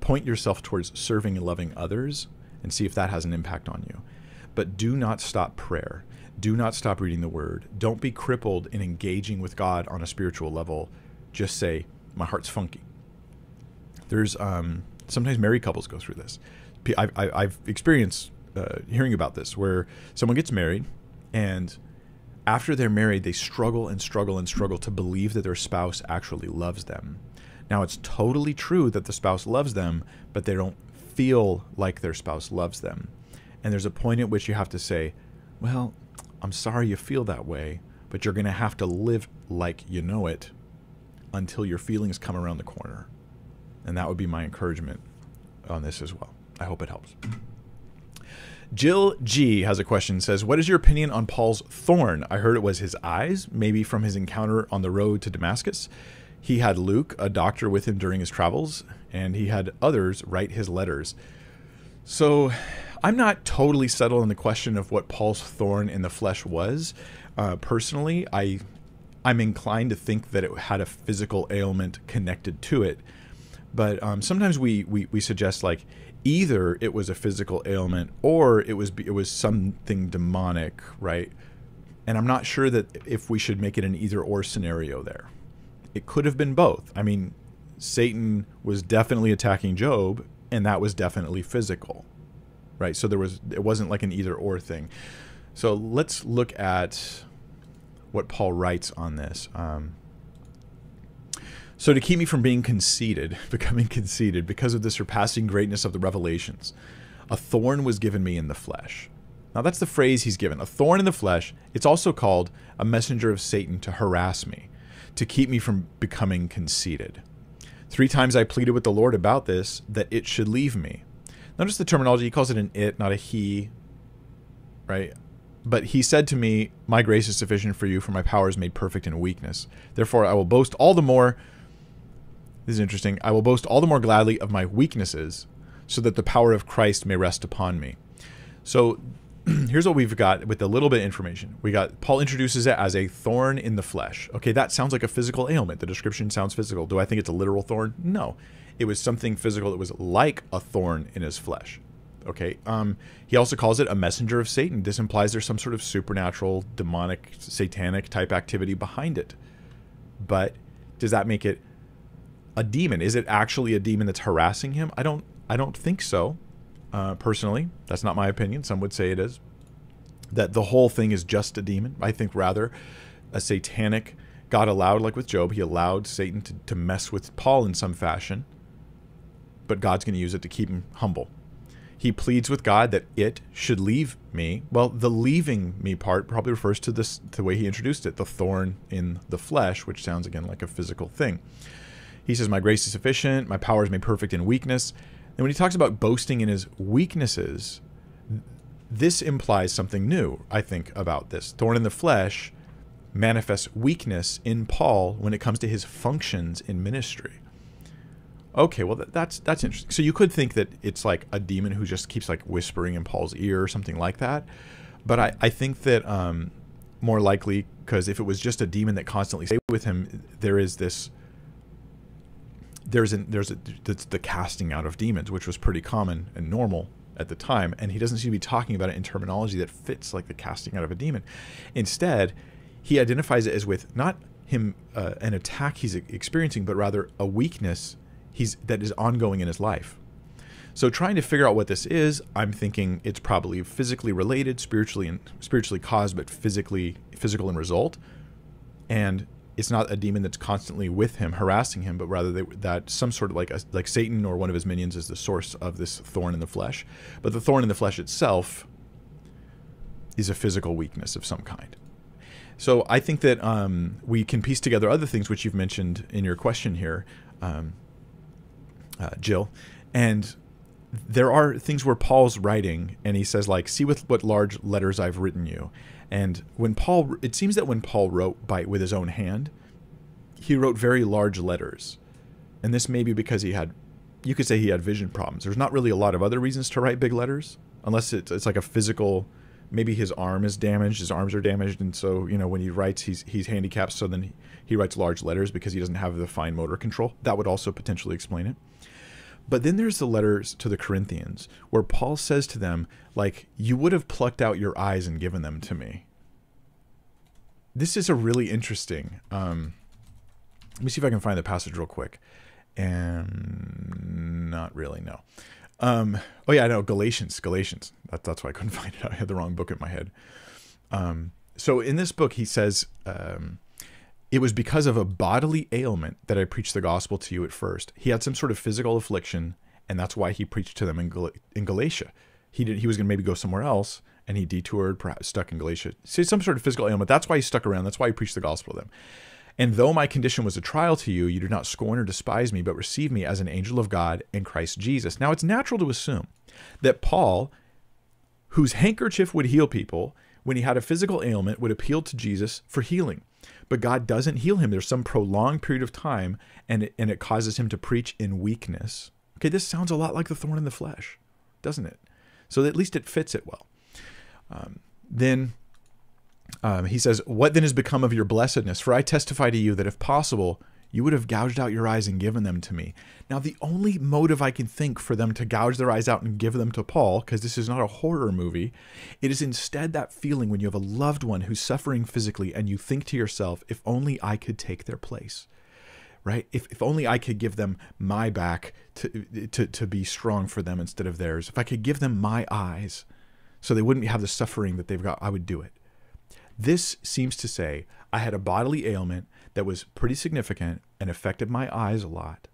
point yourself towards serving and loving others and see if that has an impact on you. But do not stop prayer do not stop reading the word. Don't be crippled in engaging with God on a spiritual level. Just say, my heart's funky. There's um, sometimes married couples go through this. I, have experienced uh, hearing about this where someone gets married and after they're married, they struggle and struggle and struggle to believe that their spouse actually loves them. Now, it's totally true that the spouse loves them, but they don't feel like their spouse loves them. And there's a point at which you have to say, well, I'm sorry you feel that way, but you're going to have to live like you know it until your feelings come around the corner. And that would be my encouragement on this as well. I hope it helps. Jill G has a question says, What is your opinion on Paul's thorn? I heard it was his eyes, maybe from his encounter on the road to Damascus. He had Luke, a doctor, with him during his travels, and he had others write his letters. So I'm not totally settled on the question of what Paul's thorn in the flesh was. Uh, personally, I I'm inclined to think that it had a physical ailment connected to it. But um, sometimes we, we we suggest like either it was a physical ailment or it was it was something demonic, right? And I'm not sure that if we should make it an either or scenario there. It could have been both. I mean, Satan was definitely attacking Job, and that was definitely physical right? So there was it wasn't like an either or thing. So let's look at what Paul writes on this. Um, so to keep me from being conceited, becoming conceited because of the surpassing greatness of the revelations, a thorn was given me in the flesh. Now that's the phrase he's given. A thorn in the flesh. It's also called a messenger of Satan to harass me, to keep me from becoming conceited. Three times I pleaded with the Lord about this, that it should leave me. Notice the terminology. He calls it an it, not a he. Right? But he said to me, My grace is sufficient for you, for my power is made perfect in weakness. Therefore, I will boast all the more. This is interesting. I will boast all the more gladly of my weaknesses, so that the power of Christ may rest upon me. So here's what we've got with a little bit of information. We got Paul introduces it as a thorn in the flesh. Okay, that sounds like a physical ailment. The description sounds physical. Do I think it's a literal thorn? No. It was something physical that was like a thorn in his flesh. Okay. Um, he also calls it a messenger of Satan. This implies there's some sort of supernatural, demonic, satanic type activity behind it. But does that make it a demon? Is it actually a demon that's harassing him? I don't. I don't think so. Uh, personally, that's not my opinion. Some would say it is. That the whole thing is just a demon. I think rather a satanic. God allowed, like with Job, he allowed Satan to, to mess with Paul in some fashion but God's going to use it to keep him humble. he pleads with God that it should leave me. Well, the leaving me part probably refers to this the way he introduced it, the thorn in the flesh, which sounds again like a physical thing. He says, My grace is sufficient, my power is made perfect in weakness. And when he talks about boasting in his weaknesses, this implies something new, I think, about this. Thorn in the flesh manifests weakness in Paul when it comes to his functions in ministry. Okay, well that's that's interesting. So you could think that it's like a demon who just keeps like whispering in Paul's ear or something like that. But I, I think that um, more likely because if it was just a demon that constantly stayed with him, there is this there's an there's a, the casting out of demons, which was pretty common and normal at the time, and he doesn't seem to be talking about it in terminology that fits like the casting out of a demon. Instead, he identifies it as with not him uh, an attack he's experiencing, but rather a weakness he's that is ongoing in his life. So trying to figure out what this is, I'm thinking it's probably physically related, spiritually and spiritually caused, but physically physical in result. And it's not a demon that's constantly with him, harassing him, but rather they, that some sort of like a, like Satan or one of his minions is the source of this thorn in the flesh. But the thorn in the flesh itself is a physical weakness of some kind. So I think that um, we can piece together other things which you've mentioned in your question here. Um, uh, Jill, and there are things where Paul's writing and he says like, "See with what large letters I've written you." And when Paul, it seems that when Paul wrote by with his own hand, he wrote very large letters, and this may be because he had, you could say he had vision problems. There's not really a lot of other reasons to write big letters, unless it's, it's like a physical. Maybe his arm is damaged, his arms are damaged, and so you know when he writes, he's he's handicapped. So then he, he writes large letters because he doesn't have the fine motor control. That would also potentially explain it. But then there's the letters to the Corinthians where Paul says to them, like, you would have plucked out your eyes and given them to me. This is a really interesting. Um, let me see if I can find the passage real quick. And not really, no. Um, oh, yeah, I know, Galatians. Galatians. That, that's why I couldn't find it. I had the wrong book in my head. Um, so in this book, he says, um, it was because of a bodily ailment that I preached the gospel to you at first. He had some sort of physical affliction, and that's why he preached to them in, Gal- in Galatia. He did. He was going to maybe go somewhere else, and he detoured, perhaps stuck in Galatia. See, some sort of physical ailment. That's why he stuck around. That's why he preached the gospel to them. And though my condition was a trial to you, you did not scorn or despise me, but receive me as an angel of God in Christ Jesus. Now, it's natural to assume that Paul, whose handkerchief would heal people, when he had a physical ailment, would appeal to Jesus for healing but God doesn't heal him. There's some prolonged period of time, and it, and it causes him to preach in weakness. Okay, this sounds a lot like the thorn in the flesh, doesn't it? So at least it fits it well. Um, then um, he says, What then has become of your blessedness? For I testify to you that if possible, you would have gouged out your eyes and given them to me. Now, the only motive I can think for them to gouge their eyes out and give them to Paul, because this is not a horror movie, it is instead that feeling when you have a loved one who's suffering physically and you think to yourself, if only I could take their place. Right? If, if only I could give them my back to, to, to be strong for them instead of theirs. If I could give them my eyes so they wouldn't have the suffering that they've got, I would do it. This seems to say I had a bodily ailment that was pretty significant and affected my eyes a lot.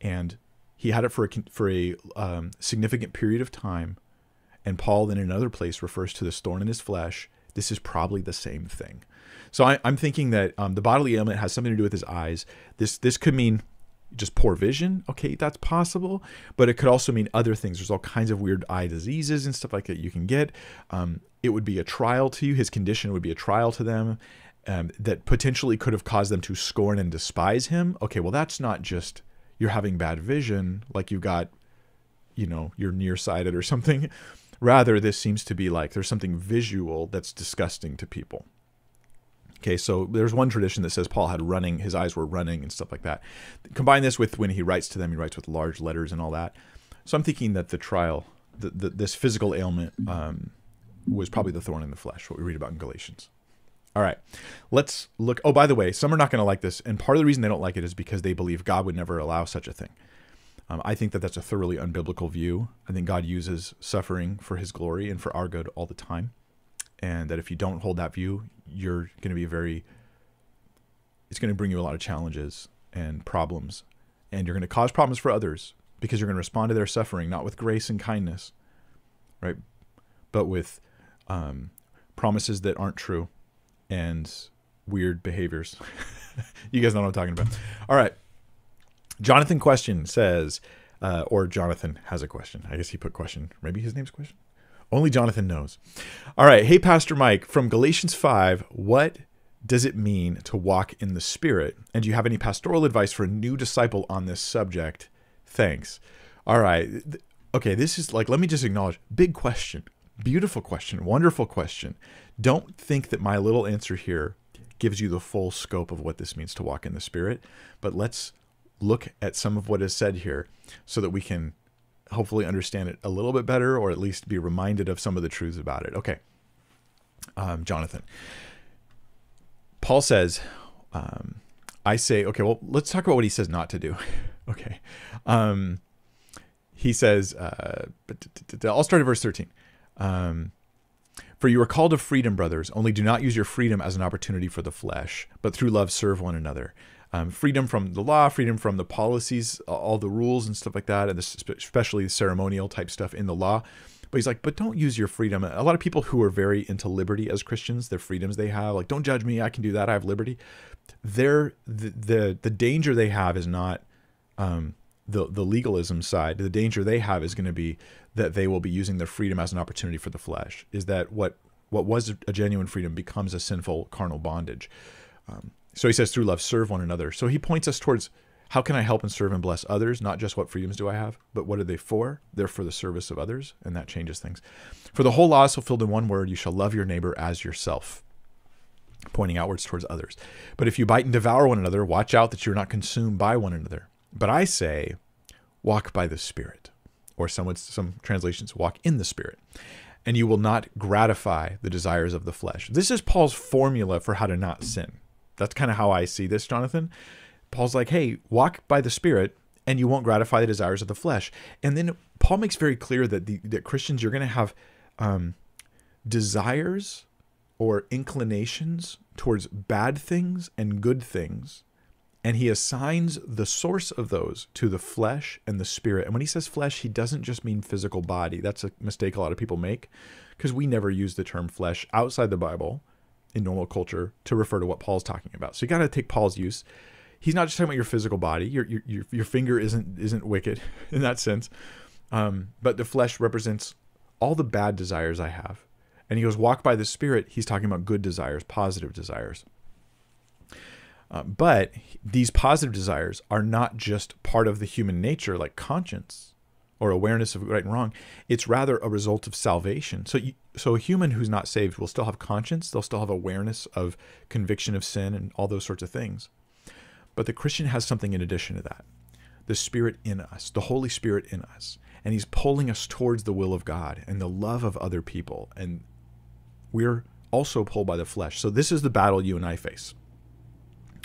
And he had it for a, for a um, significant period of time. And Paul, in another place, refers to the thorn in his flesh. This is probably the same thing. So I, am thinking that um, the bodily ailment has something to do with his eyes. This this could mean just poor vision. Okay, that's possible, but it could also mean other things. There's all kinds of weird eye diseases and stuff like that you can get. Um, it would be a trial to you. His condition would be a trial to them, um, that potentially could have caused them to scorn and despise him. Okay, well, that's not just you're having bad vision, like you got, you know, you're nearsighted or something. Rather, this seems to be like there's something visual that's disgusting to people. Okay, so there's one tradition that says Paul had running, his eyes were running and stuff like that. Combine this with when he writes to them, he writes with large letters and all that. So I'm thinking that the trial, the, the, this physical ailment, um, was probably the thorn in the flesh, what we read about in Galatians. All right, let's look. Oh, by the way, some are not going to like this, and part of the reason they don't like it is because they believe God would never allow such a thing. Um, I think that that's a thoroughly unbiblical view. I think God uses suffering for His glory and for our good all the time, and that if you don't hold that view, you're going to be very. It's going to bring you a lot of challenges and problems, and you're going to cause problems for others. because you're going to respond to their suffering not with grace and kindness, right, but with um, promises that aren't true and weird behaviors. you guys know what I'm talking about. All right. Jonathan Question says, uh, or Jonathan has a question. I guess he put question. Maybe his name's question. Only Jonathan knows. All right. Hey, Pastor Mike, from Galatians 5, what does it mean to walk in the Spirit? And do you have any pastoral advice for a new disciple on this subject? Thanks. All right. Okay. This is like, let me just acknowledge big question, beautiful question, wonderful question. Don't think that my little answer here gives you the full scope of what this means to walk in the Spirit, but let's look at some of what is said here so that we can hopefully understand it a little bit better or at least be reminded of some of the truths about it. Okay. Um, Jonathan. Paul says, um, I say, okay, well, let's talk about what he says not to do. okay. Um, he says, uh, I'll start at verse 13. Um, for you are called to freedom, brothers, only do not use your freedom as an opportunity for the flesh, but through love serve one another um, freedom from the law, freedom from the policies, all the rules and stuff like that, and especially the ceremonial type stuff in the law. But he's like, but don't use your freedom. A lot of people who are very into liberty as Christians, their freedoms they have, like, don't judge me, I can do that, I have liberty. They're, the, the, the danger they have is not um, the, the legalism side. The danger they have is going to be that they will be using their freedom as an opportunity for the flesh, is that what, what was a genuine freedom becomes a sinful carnal bondage. Um, so he says, through love, serve one another. So he points us towards how can I help and serve and bless others? Not just what freedoms do I have, but what are they for? They're for the service of others, and that changes things. For the whole law is fulfilled in one word you shall love your neighbor as yourself, pointing outwards towards others. But if you bite and devour one another, watch out that you're not consumed by one another. But I say, walk by the Spirit. Or some, some translations, walk in the Spirit. And you will not gratify the desires of the flesh. This is Paul's formula for how to not sin. That's kind of how I see this, Jonathan. Paul's like, hey, walk by the Spirit and you won't gratify the desires of the flesh. And then Paul makes very clear that the that Christians you're going to have um, desires or inclinations towards bad things and good things. And he assigns the source of those to the flesh and the spirit. And when he says flesh, he doesn't just mean physical body. That's a mistake a lot of people make because we never use the term flesh outside the Bible in normal culture to refer to what Paul's talking about. So you got to take Paul's use. He's not just talking about your physical body. Your your your, finger isn't isn't wicked in that sense, um, but the flesh represents all the bad desires I have. And he goes, walk by the Spirit. He's talking about good desires, positive desires. Uh, but these positive desires are not just part of the human nature, like conscience or awareness of right and wrong. It's rather a result of salvation. So, you, so a human who's not saved will still have conscience. They'll still have awareness of conviction of sin and all those sorts of things. But the Christian has something in addition to that the Spirit in us, the Holy Spirit in us. And He's pulling us towards the will of God and the love of other people. And we're also pulled by the flesh. So this is the battle you and I face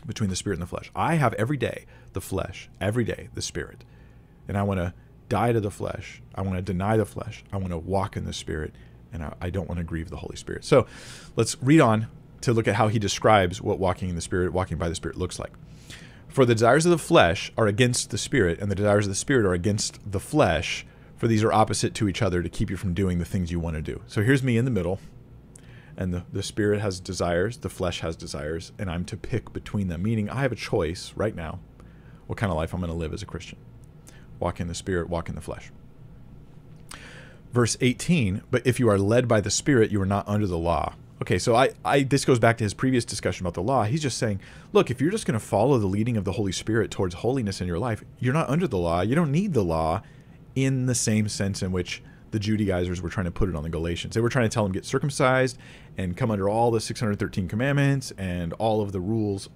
between the Spirit and the flesh. I have every day the flesh, every day the Spirit. And I want to die to the flesh. I want to deny the flesh. I want to walk in the Spirit, and I, I don't want to grieve the Holy Spirit. So let's read on to look at how he describes what walking in the Spirit, walking by the Spirit looks like. For the desires of the flesh are against the Spirit, and the desires of the Spirit are against the flesh, for these are opposite to each other to keep you from doing the things you want to do. So here's me in the middle, and the, the Spirit has desires, the flesh has desires, and I'm to pick between them, meaning I have a choice right now what kind of life I'm going to live as a Christian walk in the Spirit, walk in the flesh. Verse 18, but if you are led by the Spirit, you are not under the law. Okay, so I, I this goes back to his previous discussion about the law. He's just saying, look, if you're just going to follow the leading of the Holy Spirit towards holiness in your life, you're not under the law. You don't need the law in the same sense in which the Judaizers were trying to put it on the Galatians. They were trying to tell them get circumcised and come under all the 613 commandments and all of the rules.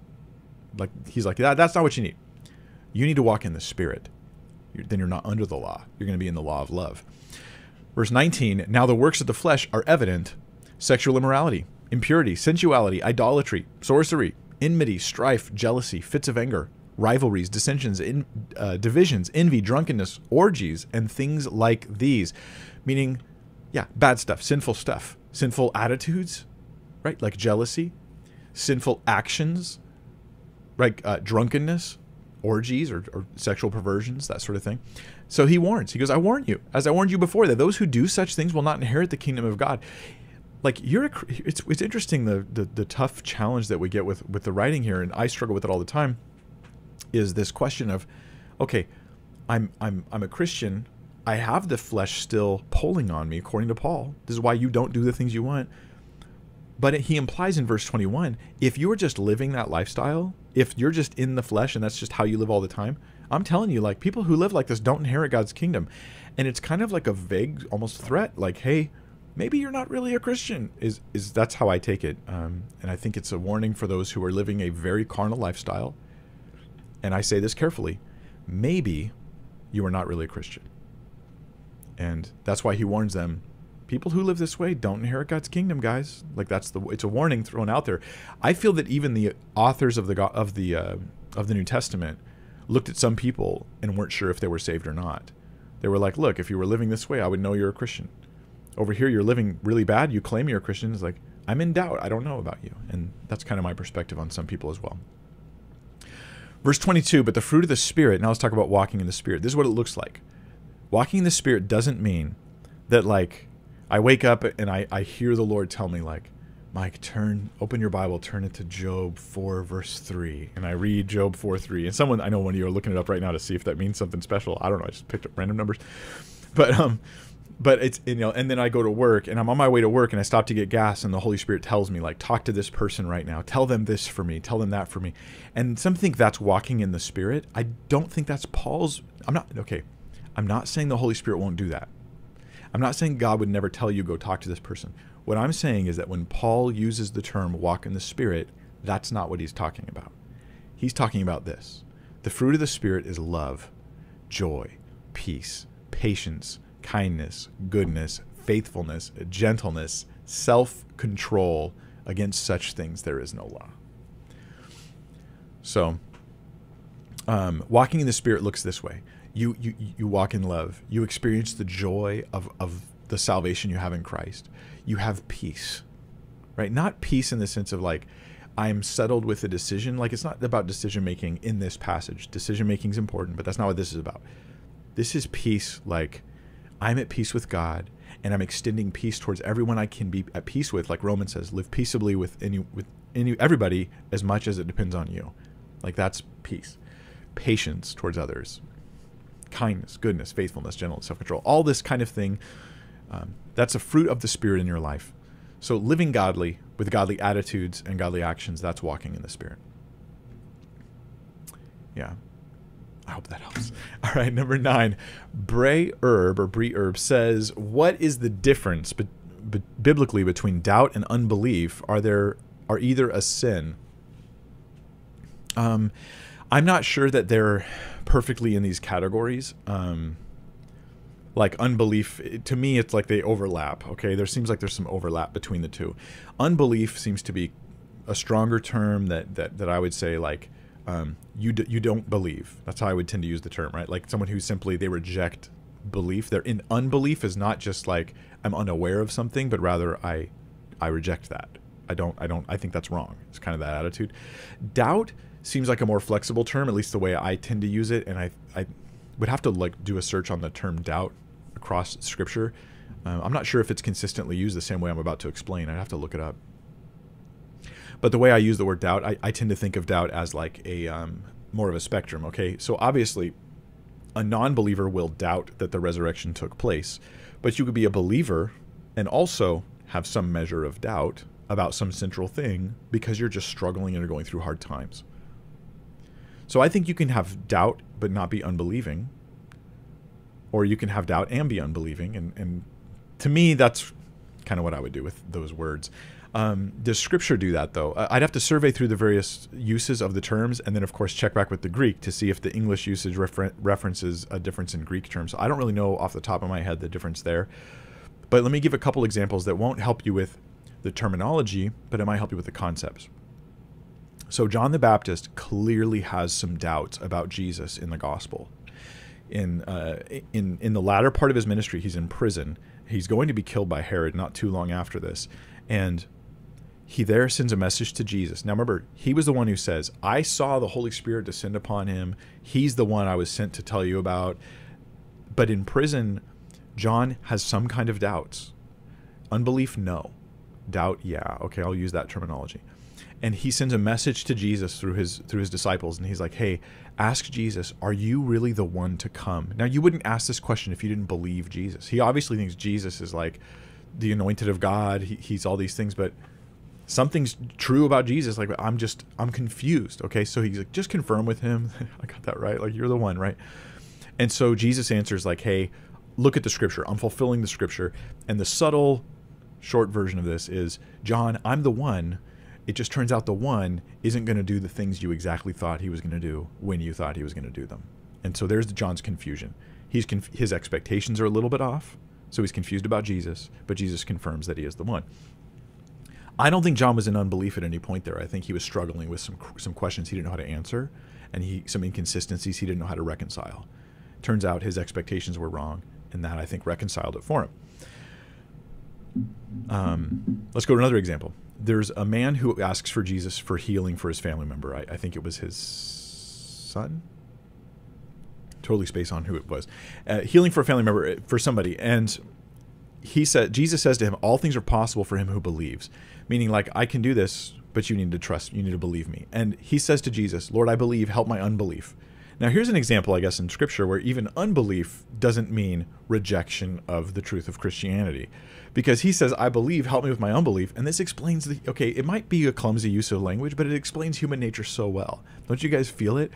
Like he's like that. That's not what you need. You need to walk in the Spirit then you're not under the law. You're going to be in the law of love. Verse 19 Now the works of the flesh are evident sexual immorality, impurity, sensuality, idolatry, sorcery, enmity, strife, jealousy, fits of anger, rivalries, dissensions, in, uh, divisions, envy, drunkenness, orgies, and things like these. Meaning, yeah, bad stuff, sinful stuff, sinful attitudes, right? Like jealousy, sinful actions, right? Uh, drunkenness, orgies or, or sexual perversions, that sort of thing. So he warns. He goes, I warn you, as I warned you before, that those who do such things will not inherit the kingdom of God. Like you're, a, it's it's interesting the, the the tough challenge that we get with with the writing here, and I struggle with it all the time. Is this question of, okay, I'm I'm I'm a Christian. I have the flesh still pulling on me, according to Paul. This is why you don't do the things you want. But he implies in verse 21 if you are just living that lifestyle, if you're just in the flesh and that's just how you live all the time, I'm telling you, like people who live like this don't inherit God's kingdom. And it's kind of like a vague, almost threat, like, hey, maybe you're not really a Christian. Is is that's how I take it. Um, and I think it's a warning for those who are living a very carnal lifestyle. And I say this carefully. Maybe you are not really a Christian. And that's why he warns them people who live this way don't inherit God's kingdom, guys. Like that's the it's a warning thrown out there. I feel that even the authors of the of the uh, of the New Testament looked at some people and weren't sure if they were saved or not. They were like, "Look, if you were living this way, I would know you're a Christian." Over here, you're living really bad. You claim you're a Christian. It's like I'm in doubt. I don't know about you, and that's kind of my perspective on some people as well. Verse 22, but the fruit of the Spirit. Now let's talk about walking in the Spirit. This is what it looks like. Walking in the Spirit doesn't mean that like I wake up and I, I hear the Lord tell me like, Mike, turn, open your Bible, turn it to Job 4, verse 3. And I read Job 4, 3. And someone, I know one of you are looking it up right now to see if that means something special. I don't know. I just picked up random numbers. But, um, but it's, you know, and then I go to work and I'm on my way to work and I stop to get gas and the Holy Spirit tells me, like, talk to this person right now. Tell them this for me. Tell them that for me. And some think that's walking in the Spirit. I don't think that's Paul's. I'm not, okay. I'm not saying the Holy Spirit won't do that. I'm not saying God would never tell you go talk to this person. What I'm saying is that when Paul uses the term walk in the Spirit, that's not what he's talking about. He's talking about this. The fruit of the Spirit is love, joy, peace, patience, kindness, goodness, faithfulness, gentleness, self control. Against such things there is no law. So, um, walking in the Spirit looks this way you you you walk in love. You experience the joy of of the salvation you have in Christ. You have peace. Right? Not peace in the sense of like I'm settled with a decision. Like it's not about decision making in this passage. Decision making is important, but that's not what this is about. This is peace like I'm at peace with God and I'm extending peace towards everyone I can be at peace with, like Romans says, live peaceably with any with any everybody as much as it depends on you. Like that's peace. Patience towards others, kindness, goodness, faithfulness, gentleness, self control, all this kind of thing. Um, that's a fruit of the Spirit in your life. So, living godly with godly attitudes and godly actions, that's walking in the Spirit. Yeah. I hope that helps. All right, number nine. Bray Herb or Brie Herb says, What is the difference be- be- biblically between doubt and unbelief? Are there are either a sin? Um, I'm not sure that they're perfectly in these categories. Um, like unbelief, to me, it's like they overlap. Okay, there seems like there's some overlap between the two. Unbelief seems to be a stronger term that that, that I would say like um, you d- you don't believe. That's how I would tend to use the term, right? Like someone who simply they reject belief. They're in unbelief is not just like I'm unaware of something, but rather I I reject that. I don't I don't I think that's wrong. It's kind of that attitude. Doubt seems like a more flexible term, at least the way I tend to use it. And I, I would have to like do a search on the term doubt across scripture. Um, I'm not sure if it's consistently used the same way I'm about to explain. I'd have to look it up. But the way I use the word doubt, I, I tend to think of doubt as like a um, more of a spectrum. Okay, so obviously, a non-believer will doubt that the resurrection took place, but you could be a believer and also have some measure of doubt about some central thing because you're just struggling and are going through hard times. So I think you can have doubt but not be unbelieving. Or you can have doubt and be unbelieving. And, and to me, that's kind of what I would do with those words. Um, does Scripture do that, though? I'd have to survey through the various uses of the terms and then, of course, check back with the Greek to see if the English usage refer- references a difference in Greek terms. I don't really know off the top of my head the difference there. But let me give a couple examples that won't help you with the terminology, but it might help you with the concepts. So John the Baptist clearly has some doubts about Jesus in the gospel. In uh, in in the latter part of his ministry, he's in prison. He's going to be killed by Herod not too long after this, and he there sends a message to Jesus. Now remember, he was the one who says, I saw the Holy Spirit descend upon him. He's the one I was sent to tell you about. But in prison, John has some kind of doubts. Unbelief, no. Doubt, yeah. Okay, I'll use that terminology. And he sends a message to Jesus through his through his disciples, and he's like, Hey, ask Jesus, are you really the one to come? Now you wouldn't ask this question if you didn't believe Jesus. He obviously thinks Jesus is like the anointed of God. He, he's all these things, but something's true about Jesus. Like I'm just I'm confused. Okay, so he's like, just confirm with him. I got that right. Like you're the one, right? And so Jesus answers like, Hey, look at the scripture. I'm fulfilling the scripture. And the subtle short version of this is, John, I'm the one. It just turns out the one isn't going to do the things you exactly thought he was going to do when you thought he was going to do them. And so there's John's confusion. He's conf- his expectations are a little bit off, so he's confused about Jesus, but Jesus confirms that he is the one. I don't think John was in unbelief at any point there. I think he was struggling with some some questions he didn't know how to answer, and he some inconsistencies he didn't know how to reconcile. Turns out his expectations were wrong, and that I think reconciled it for him. Um, let's go to another example. There's a man who asks for Jesus for healing for his family member. I, I think it was his son. Totally space on who it was. Uh, healing for a family member uh, for somebody, and he said Jesus says to him, "All things are possible for him who believes." Meaning, like I can do this, but you need to trust. You need to believe me. And he says to Jesus, "Lord, I believe. Help my unbelief." Now, here's an example, I guess, in Scripture where even unbelief doesn't mean rejection of the truth of Christianity. Because he says, I believe, help me with my unbelief. And this explains the, okay, it might be a clumsy use of language, but it explains human nature so well. Don't you guys feel it?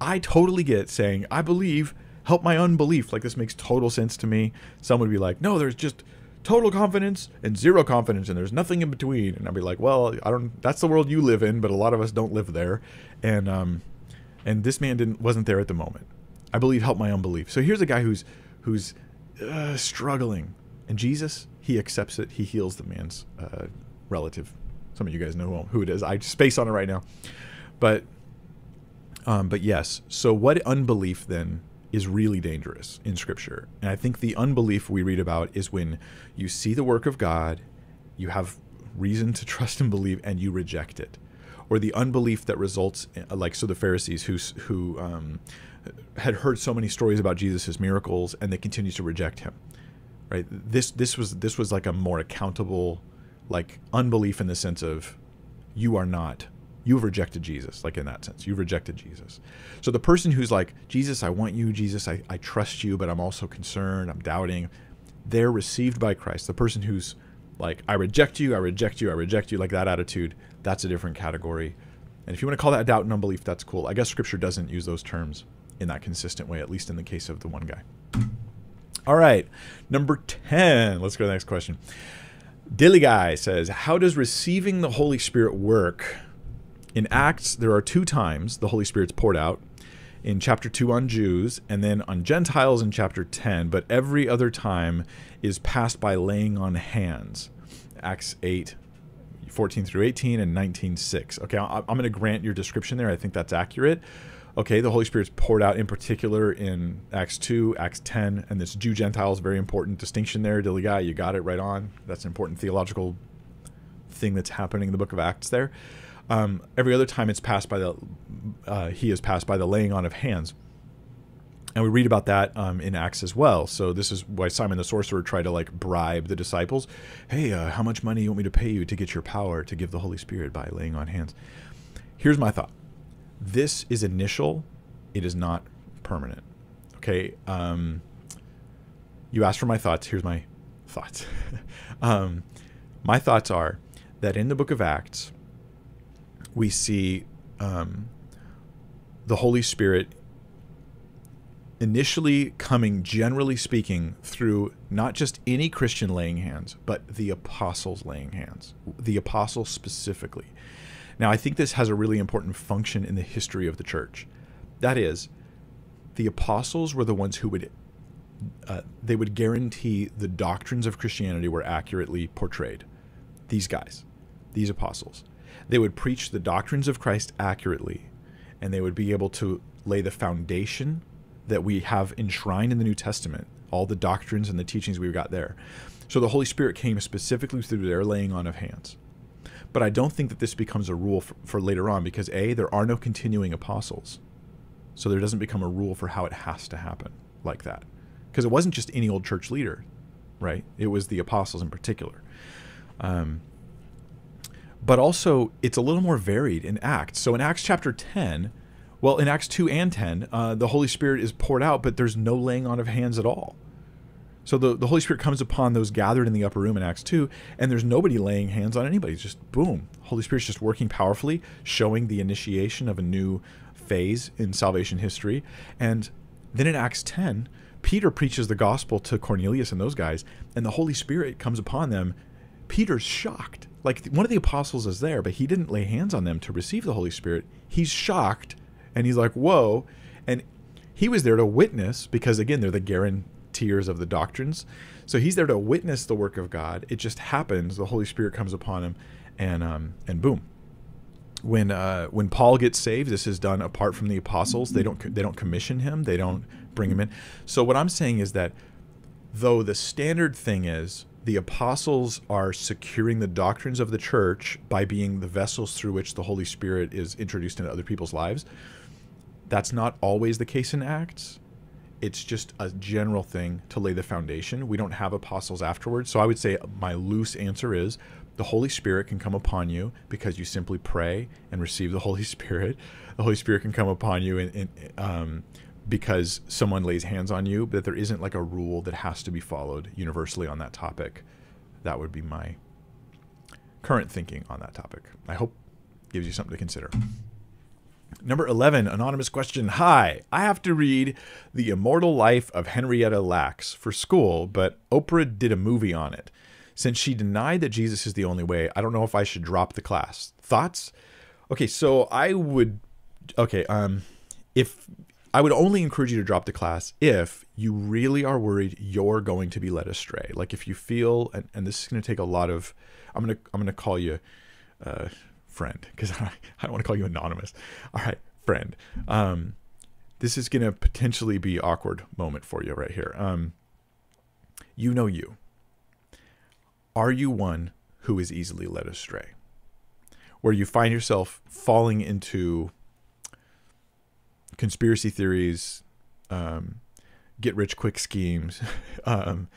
I totally get saying, I believe, help my unbelief. Like, this makes total sense to me. Some would be like, no, there's just total confidence and zero confidence and there's nothing in between and i'd be like well i don't that's the world you live in but a lot of us don't live there and um and this man didn't wasn't there at the moment. I believe help my unbelief. So here's a guy who's who's uh, struggling, and Jesus he accepts it. He heals the man's uh, relative. Some of you guys know who it is. I space on it right now, but um, but yes. So what unbelief then is really dangerous in Scripture, and I think the unbelief we read about is when you see the work of God, you have reason to trust and believe, and you reject it or the unbelief that results, in, like so the Pharisees who who um, had heard so many stories about Jesus' miracles and they continue to reject him. Right. This this was this was like a more accountable, like unbelief in the sense of, you are not. You've rejected Jesus, like in that sense. You've rejected Jesus. So the person who's like, Jesus, I want you, Jesus, I, I trust you, but I'm also concerned, I'm doubting, they're received by Christ. The person who's like, I reject you, I reject you, I reject you, like that attitude, that's a different category. And if you want to call that doubt and unbelief, that's cool. I guess scripture doesn't use those terms in that consistent way, at least in the case of the one guy. All right, number 10. Let's go to the next question. Dilly Guy says, How does receiving the Holy Spirit work? In Acts, there are two times the Holy Spirit's poured out in chapter 2 on Jews and then on Gentiles in chapter 10, but every other time is passed by laying on hands. Acts 8, 14 through 18 and 19:6. Okay, I'm going to grant your description there. I think that's accurate. Okay, the Holy Spirit's poured out in particular in Acts 2, Acts 10, and this Jew Gentile Gentiles very important distinction there. Dilly guy, you got it right on. That's an important theological thing that's happening in the book of Acts there. Um, every other time it's passed by the uh, he is passed by the laying on of hands and we read about that um, in Acts as well. So this is why Simon the sorcerer tried to like bribe the disciples. Hey, uh, how much money you want me to pay you to get your power to give the Holy Spirit by laying on hands? Here's my thought. This is initial. It is not permanent. Okay. Um, you asked for my thoughts. Here's my thoughts. um, my thoughts are that in the book of Acts, we see um, the Holy Spirit initially coming, generally speaking, through not just any Christian laying hands, but the apostles laying hands, the apostles specifically. Now, I think this has a really important function in the history of the church. That is, the apostles were the ones who would uh, they would guarantee the doctrines of Christianity were accurately portrayed. These guys, these apostles, they would preach the doctrines of Christ accurately, and they would be able to lay the foundation that we have enshrined in the New Testament, all the doctrines and the teachings we've got there. So the Holy Spirit came specifically through their laying on of hands. But I don't think that this becomes a rule for, for later on because A, there are no continuing apostles. So there doesn't become a rule for how it has to happen like that. Because it wasn't just any old church leader, right? It was the apostles in particular. Um, but also, it's a little more varied in Acts. So in Acts chapter 10, well, in Acts 2 and 10, uh, the Holy Spirit is poured out, but there's no laying on of hands at all. So the, the Holy Spirit comes upon those gathered in the upper room in Acts 2, and there's nobody laying hands on anybody. It's just boom. Holy Spirit's just working powerfully, showing the initiation of a new phase in salvation history. And then in Acts 10, Peter preaches the gospel to Cornelius and those guys, and the Holy Spirit comes upon them. Peter's shocked. Like one of the apostles is there, but he didn't lay hands on them to receive the Holy Spirit. He's shocked and he's like, whoa. And he was there to witness because, again, they're the guarantors of the doctrines. So he's there to witness the work of God. It just happens. The Holy Spirit comes upon him and, um, and boom. When, uh, when Paul gets saved, this is done apart from the apostles. They don't, they don't commission him. They don't bring him in. So what I'm saying is that though the standard thing is the apostles are securing the doctrines of the church by being the vessels through which the Holy Spirit is introduced into other people's lives. That's not always the case in Acts. It's just a general thing to lay the foundation. We don't have apostles afterwards. So I would say my loose answer is the Holy Spirit can come upon you because you simply pray and receive the Holy Spirit. The Holy Spirit can come upon you and, um, because someone lays hands on you, but there isn't like a rule that has to be followed universally on that topic. That would be my current thinking on that topic. I hope gives you something to consider. Number 11, anonymous question. Hi, I have to read The Immortal Life of Henrietta Lacks for school, but Oprah did a movie on it. Since she denied that Jesus is the only way, I don't know if I should drop the class. Thoughts? Okay, so I would okay, um if I would only encourage you to drop the class if you really are worried you're going to be led astray. Like if you feel, and, and this is going to take a lot of, I'm gonna I'm gonna call you uh, friend because I, I don't want to call you anonymous. All right, friend. Um, this is going to potentially be awkward moment for you right here. Um, you know you. Are you one who is easily led astray? Where you find yourself falling into conspiracy theories, um, get rich quick schemes, um,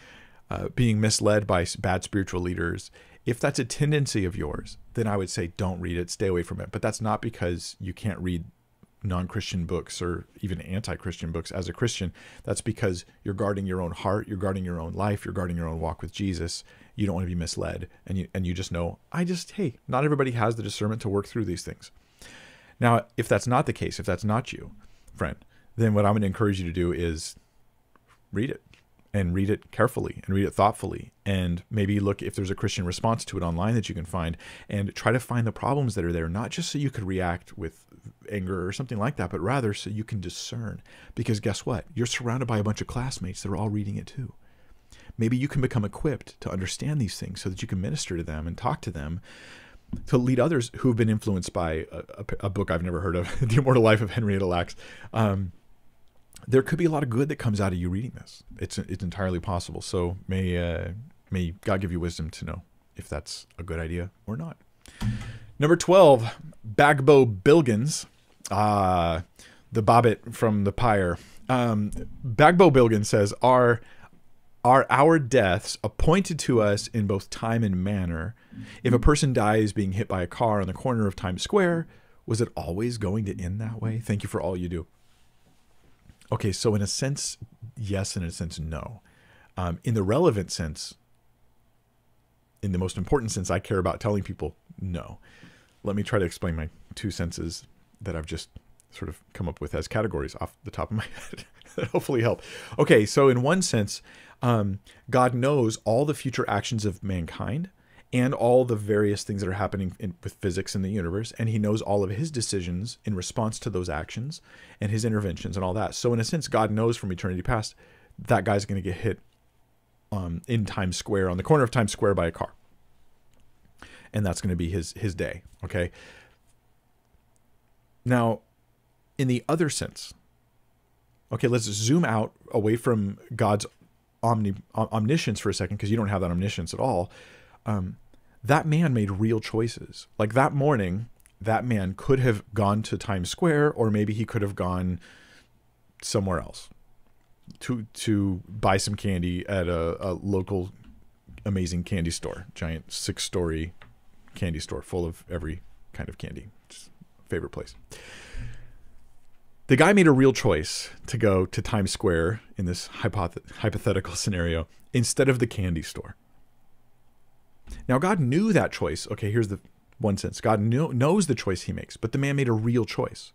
uh, being misled by bad spiritual leaders. If that's a tendency of yours, then I would say don't read it, stay away from it. But that's not because you can't read non Christian books or even anti Christian books as a Christian. That's because you're guarding your own heart, you're guarding your own life, you're guarding your own walk with Jesus. You don't want to be misled. And you, and you just know, I just, hey, not everybody has the discernment to work through these things. Now, if that's not the case, if that's not you, friend, then what I'm going to encourage you to do is read it and read it carefully and read it thoughtfully and maybe look if there's a Christian response to it online that you can find and try to find the problems that are there, not just so you could react with anger or something like that, but rather so you can discern. Because guess what? You're surrounded by a bunch of classmates that are all reading it too. Maybe you can become equipped to understand these things so that you can minister to them and talk to them to lead others who have been influenced by a, a, a, book I've never heard of, The Immortal Life of Henrietta Lacks. Um, there could be a lot of good that comes out of you reading this. It's it's entirely possible. So may uh, may God give you wisdom to know if that's a good idea or not. Number twelve, Bagbo Bilgins, uh, the Bobbit from the Pyre. Um, Bagbo Bilgin says, "Are are our deaths appointed to us in both time and manner?" If a person dies being hit by a car on the corner of Times Square, was it always going to end that way? Thank you for all you do. Okay, so in a sense, yes, in a sense, no. Um, in the relevant sense, in the most important sense, I care about telling people no. Let me try to explain my two senses that I've just sort of come up with as categories off the top of my head that hopefully help. Okay, so in one sense, um, God knows all the future actions of mankind and all the various things that are happening in, with physics in the universe. And he knows all of his decisions in response to those actions and his interventions and all that. So, in a sense, God knows from eternity past that guy's going to get hit um, in Times Square, on the corner of Times Square by a car. And that's going to be his, his day. Okay. Now, in the other sense, okay, let's zoom out away from God's omni, omniscience for a second because you don't have that omniscience at all um, that man made real choices. Like that morning, that man could have gone to Times Square, or maybe he could have gone somewhere else to to buy some candy at a, a local amazing candy store, giant six story candy store full of every kind of candy. Favorite place. The guy made a real choice to go to Times Square in this hypoth- hypothetical scenario instead of the candy store. Now, God knew that choice. Okay, here's the one sense God knew, knows the choice he makes, but the man made a real choice.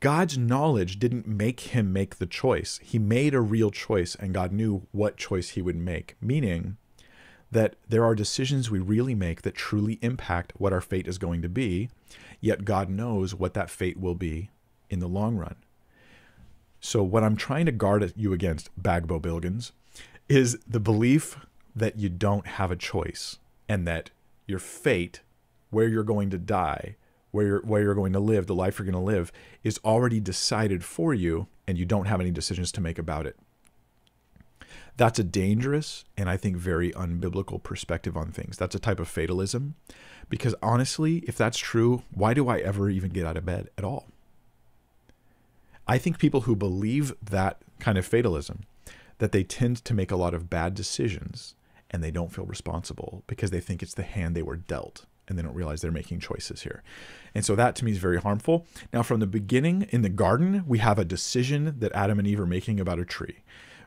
God's knowledge didn't make him make the choice. He made a real choice, and God knew what choice he would make, meaning that there are decisions we really make that truly impact what our fate is going to be, yet God knows what that fate will be in the long run. So, what I'm trying to guard you against, Bagbo Bilgins, is the belief that you don't have a choice and that your fate, where you're going to die, where you're where you're going to live, the life you're going to live, is already decided for you, and you don't have any decisions to make about it. That's a dangerous and I think very unbiblical perspective on things. That's a type of fatalism, because honestly, if that's true, why do I ever even get out of bed at all? I think people who believe that kind of fatalism, that they tend to make a lot of bad decisions and they don't feel responsible because they think it's the hand they were dealt and they don't realize they're making choices here. And so that to me is very harmful. Now, from the beginning in the garden, we have a decision that Adam and Eve are making about a tree.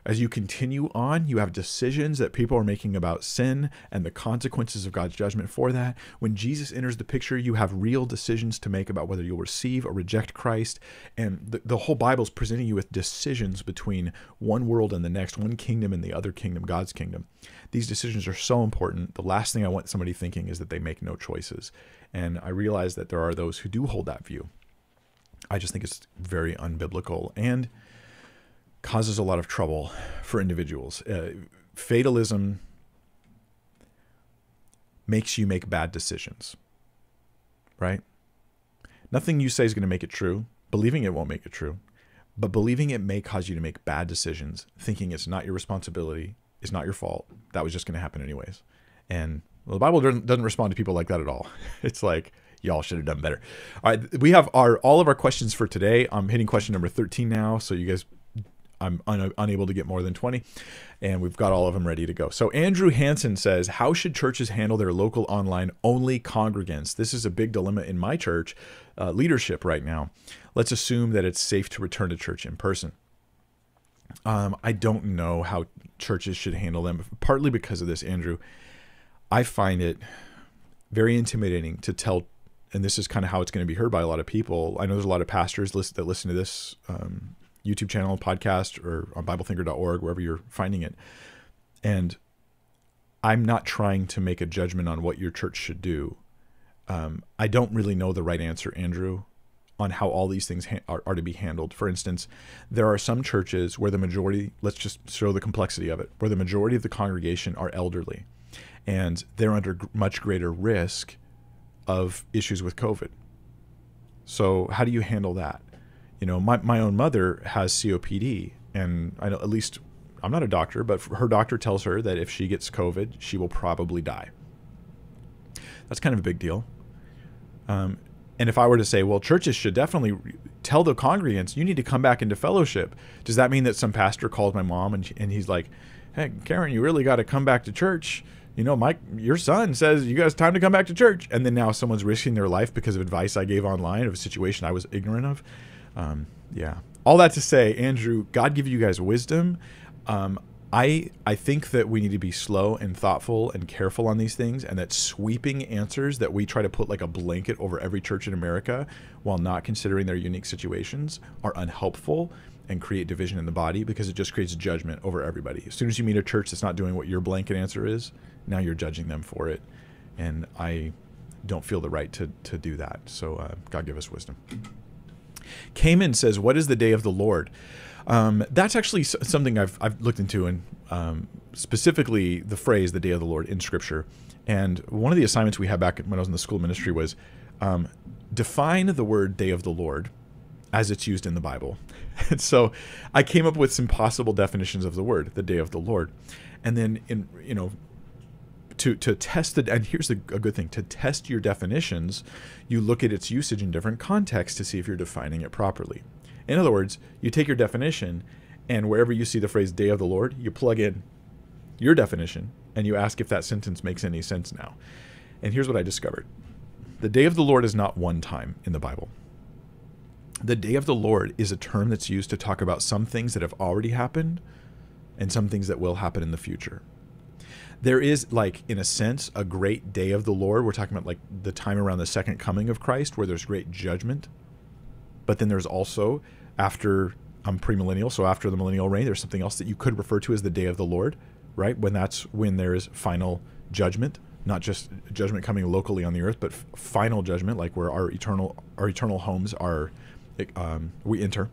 As you continue on, you have decisions that people are making about sin and the consequences of God's judgment for that. When Jesus enters the picture, you have real decisions to make about whether you'll receive or reject Christ. And the, the whole Bible is presenting you with decisions between one world and the next, one kingdom and the other kingdom, God's kingdom. These decisions are so important. The last thing I want somebody thinking is that they make no choices. And I realize that there are those who do hold that view. I just think it's very unbiblical. And causes a lot of trouble for individuals. Uh, fatalism makes you make bad decisions, right? Nothing you say is going to make it true. Believing it won't make it true. But believing it may cause you to make bad decisions, thinking it's not your responsibility, it's not your fault. That was just going to happen anyways. And well, the Bible doesn't, respond to people like that at all. It's like, y'all should have done better. All right, we have our all of our questions for today. I'm hitting question number 13 now, so you guys I'm un- unable to get more than 20 and we've got all of them ready to go. So Andrew Hansen says, "How should churches handle their local online only congregants?" This is a big dilemma in my church uh, leadership right now. Let's assume that it's safe to return to church in person. Um, I don't know how churches should handle them, partly because of this, Andrew. I find it very intimidating to tell, and this is kind of how it's going to be heard by a lot of people. I know there's a lot of pastors that listen to this um, YouTube channel, podcast, or on BibleThinker.org, wherever you're finding it. And I'm not trying to make a judgment on what your church should do. Um, I don't really know the right answer, Andrew, on how all these things ha- are, are to be handled. For instance, there are some churches where the majority, let's just show the complexity of it, where the majority of the congregation are elderly and they're under much greater risk of issues with COVID. So, how do you handle that? You know, my, my own mother has COPD, and I know at least I'm not a doctor, but her doctor tells her that if she gets COVID, she will probably die. That's kind of a big deal. Um, and if I were to say, well, churches should definitely tell the congregants, you need to come back into fellowship, does that mean that some pastor calls my mom and, and he's like, hey, Karen, you really got to come back to church? You know, Mike, your son says you guys time to come back to church. And then now someone's risking their life because of advice I gave online of a situation I was ignorant of. Um, yeah. All that to say, Andrew, God give you guys wisdom. Um, I I think that we need to be slow and thoughtful and careful on these things, and that sweeping answers that we try to put like a blanket over every church in America while not considering their unique situations are unhelpful and create division in the body because it just creates judgment over everybody. As soon as you meet a church that's not doing what your blanket answer is, now you're judging them for it, and I don't feel the right to to do that. So uh, God give us wisdom. Cayman says, What is the day of the Lord? Um, that's actually something I've, I've looked into, and um, specifically the phrase "the day of the Lord" in Scripture. And one of the assignments we had back when I was in the school ministry was um, define the word "day of the Lord" as it's used in the Bible. And so I came up with some possible definitions of the word "the day of the Lord," and then in you know to to test the and here's a good thing to test your definitions, you look at its usage in different contexts to see if you're defining it properly. In other words, you take your definition, and wherever you see the phrase "day of the Lord," you plug in your definition and you ask if that sentence makes any sense now. And here's what I discovered: the day of the Lord is not one time in the Bible. The day of the Lord is a term that's used to talk about some things that have already happened and some things that will happen in the future there is like in a sense a great day of the lord. We're talking about like the time around the second coming of christ where there's great judgment. But then there's also after i'm premillennial so after the millennial reign there's something else that you could refer to as the day of the lord right? When that's when there is final judgment not just judgment coming locally on the earth but final judgment like where our eternal our eternal homes are um, we enter.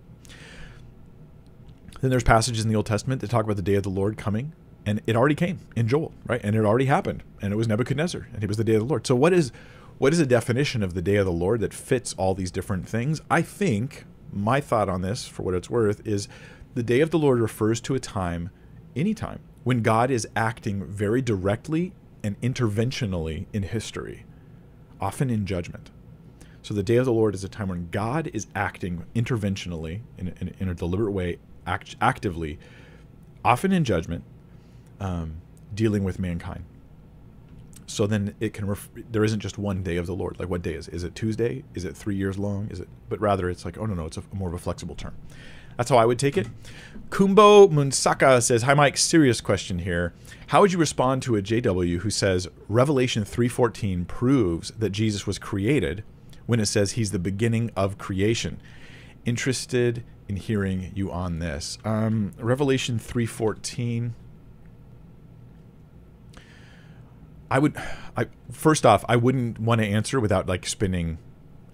Then there's passages in the old testament that talk about the day of the lord coming and it already came in Joel, right? And it already happened, and it was Nebuchadnezzar, and it was the day of the Lord. So what is what is a definition of the day of the Lord that fits all these different things? I think my thought on this, for what it's worth, is the day of the Lord refers to a time, any time, when God is acting very directly and interventionally in history, often in judgment. So the day of the Lord is a time when God is acting interventionally in, in, in a deliberate way, act, actively, often in judgment, um, dealing with mankind. So then it can ref- there isn't just one day of the Lord. Like what day is is it Tuesday? Is it three years long? Is it? But rather it's like oh no no it's a more of a flexible term. That's how I would take it. Kumbo Munsaka says, Hi Mike, serious question here. How would you respond to a JW who says Revelation 3.14 proves that Jesus was created when it says he's the beginning of creation? Interested in hearing you on this. Um, Revelation 3.14 I would, I first off, I wouldn't want to answer without like spending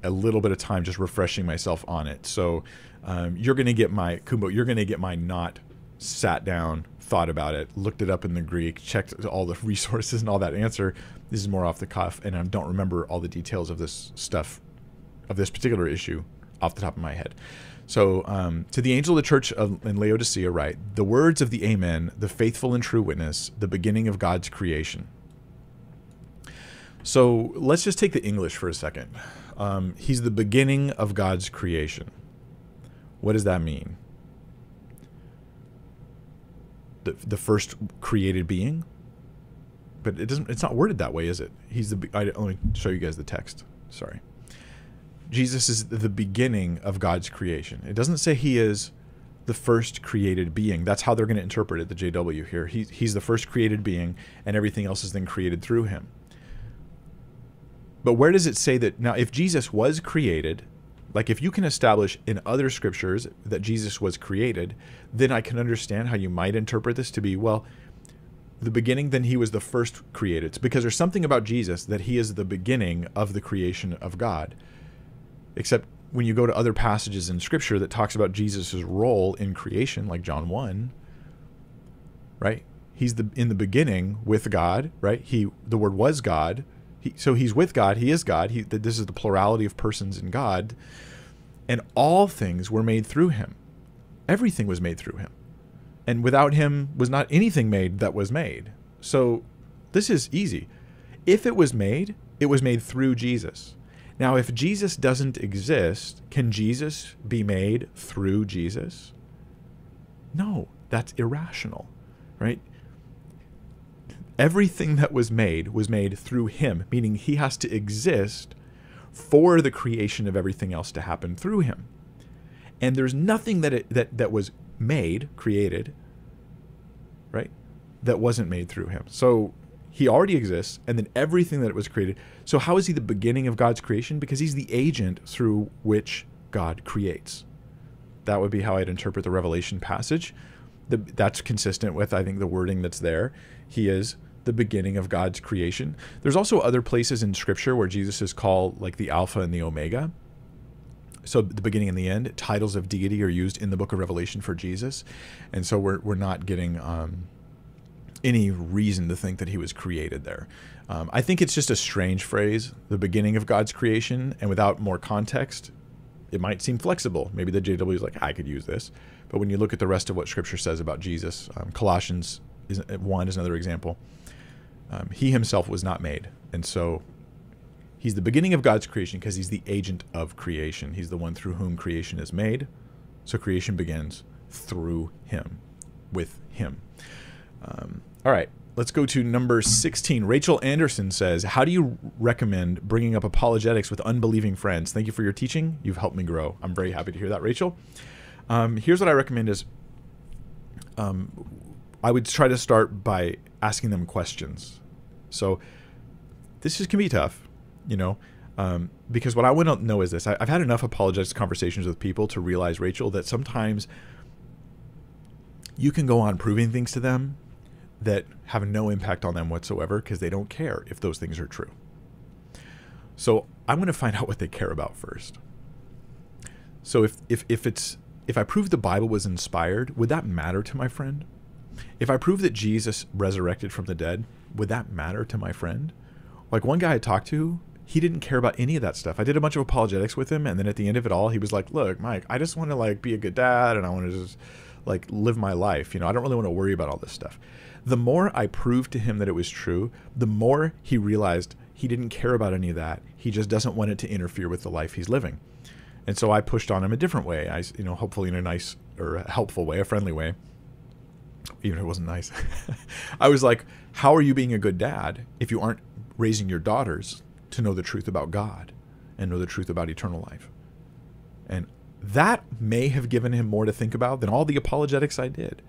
a little bit of time just refreshing myself on it. So um, you're going to get my Kumbo, you're going to get my not sat down, thought about it, looked it up in the Greek, checked all the resources and all that answer. This is more off the cuff, and I don't remember all the details of this stuff, of this particular issue, off the top of my head. So, um, to the angel of the church of, in Laodicea, write the words of the Amen, the faithful and true witness, the beginning of God's creation. So let's just take the English for a second. Um, he's the beginning of God's creation. What does that mean? The, the first created being? But it doesn't. It's not worded that way, is it? He's the. I, let me show you guys the text. Sorry. Jesus is the beginning of God's creation. It doesn't say he is the first created being. That's how they're going to interpret it, the JW here. He, he's the first created being, and everything else is then created through him. But where does it say that now if Jesus was created, like if you can establish in other scriptures that Jesus was created, then I can understand how you might interpret this to be, well, the beginning, then he was the first created. It's because there's something about Jesus that he is the beginning of the creation of God. Except when you go to other passages in scripture that talks about Jesus' role in creation, like John 1, right? He's the in the beginning with God, right? He the word was God, he, so he's with God. He is God. He, this is the plurality of persons in God. And all things were made through him. Everything was made through him. And without him was not anything made that was made. So this is easy. If it was made, it was made through Jesus. Now, if Jesus doesn't exist, can Jesus be made through Jesus? No, that's irrational, right? Everything that was made was made through him, meaning he has to exist for the creation of everything else to happen through him. And there's nothing that it, that that was made, created, right? That wasn't made through him. So he already exists and then everything that was created. So how is he the beginning of God's creation? Because he's the agent through which God creates. That would be how I'd interpret the Revelation passage. The, that's consistent with I think the wording that's there. He is the beginning of God's creation. There's also other places in Scripture where Jesus is called like the Alpha and the Omega. So the beginning and the end, titles of deity are used in the book of Revelation for Jesus. And so we're, we're not getting um, any reason to think that he was created there. Um, I think it's just a strange phrase, the beginning of God's creation, and without more context, it might seem flexible. Maybe the JW is like, I could use this. But when you look at the rest of what Scripture says about Jesus, um, Colossians is, 1 is another example Um, he himself was not made. And so he's the beginning of God's creation because he's the agent of creation. He's the one through whom creation is made. So creation begins through him, with him. Um, all right, let's go to number 16. Rachel Anderson says, How do you recommend bringing up apologetics with unbelieving friends? Thank you for your teaching. You've helped me grow. I'm very happy to hear that, Rachel. Um, here's what I recommend is um, I would try to start by asking them questions. So this is, can be tough, you know, um, because what I want to know is this: I, I've had enough apologetics conversations with people to realize, Rachel, that sometimes you can go on proving things to them that have no impact on them whatsoever because they don't care if those things are true. So I'm going to find out what they care about first. So if if if it's if I prove the Bible was inspired, would that matter to my friend? If I prove that Jesus resurrected from the dead, would that matter to my friend? Like one guy I talked to, he didn't care about any of that stuff. I did a bunch of apologetics with him, and then at the end of it all, he was like, "Look, Mike, I just want to like be a good dad, and I want to just like live my life. You know, I don't really want to worry about all this stuff." The more I proved to him that it was true, the more he realized he didn't care about any of that. He just doesn't want it to interfere with the life he's living. And so I pushed on him a different way. I, you know, hopefully in a nice or helpful way, a friendly way even if it wasn't nice. I was like, how are you being a good dad if you aren't raising your daughters to know the truth about God and know the truth about eternal life? And that may have given him more to think about than all the apologetics I did.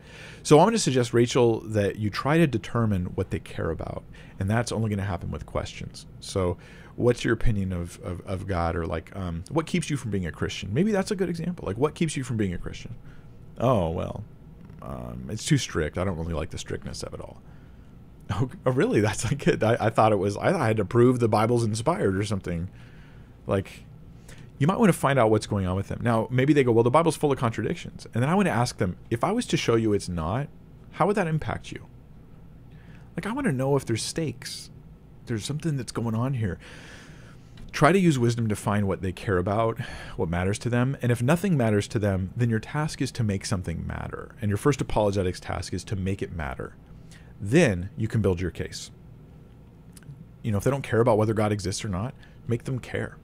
So I'm going to suggest, Rachel, that you try to determine what they care about. And that's only going to happen with questions. So, what's your opinion of, of, of God? Or, like, um, what keeps you from being a Christian? Maybe that's a good example. Like, what keeps you from being a Christian? Oh, well, um, it's too strict. I don't really like the strictness of it all. Oh, oh really? That's like it. I, I, thought it was. I, I had to prove the Bible's inspired or something. Like, you might want to find out what's going on with them. Now, maybe they go, well, the Bible's full of contradictions. And then I want to ask them, if I was to show you it's not, how would that impact you? Like, I want to know if there's stakes. There's something that's going on here try to use wisdom to find what they care about, what matters to them. And if nothing matters to them, then your task is to make something matter. And your first apologetics task is to make it matter. Then you can build your case. You know, if they don't care about whether God exists or not, make them care.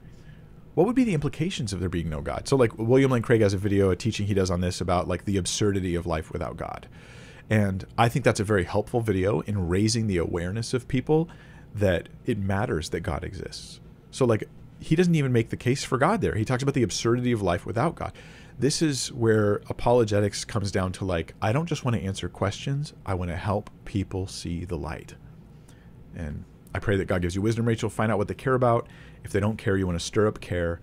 What would be the implications of there being no God? So, like William Lane Craig has a video, a teaching he does on this about like the absurdity of life without God. And I think that's a very helpful video in raising the awareness of people that it matters that God exists so like he doesn't even make the case for God there. He talks about the absurdity of life without God. This is where apologetics comes down to like I don't just want to answer questions, I want to help people see the light. And I pray that God gives you wisdom, Rachel. Find out what they care about. If they don't care, you want to stir up care.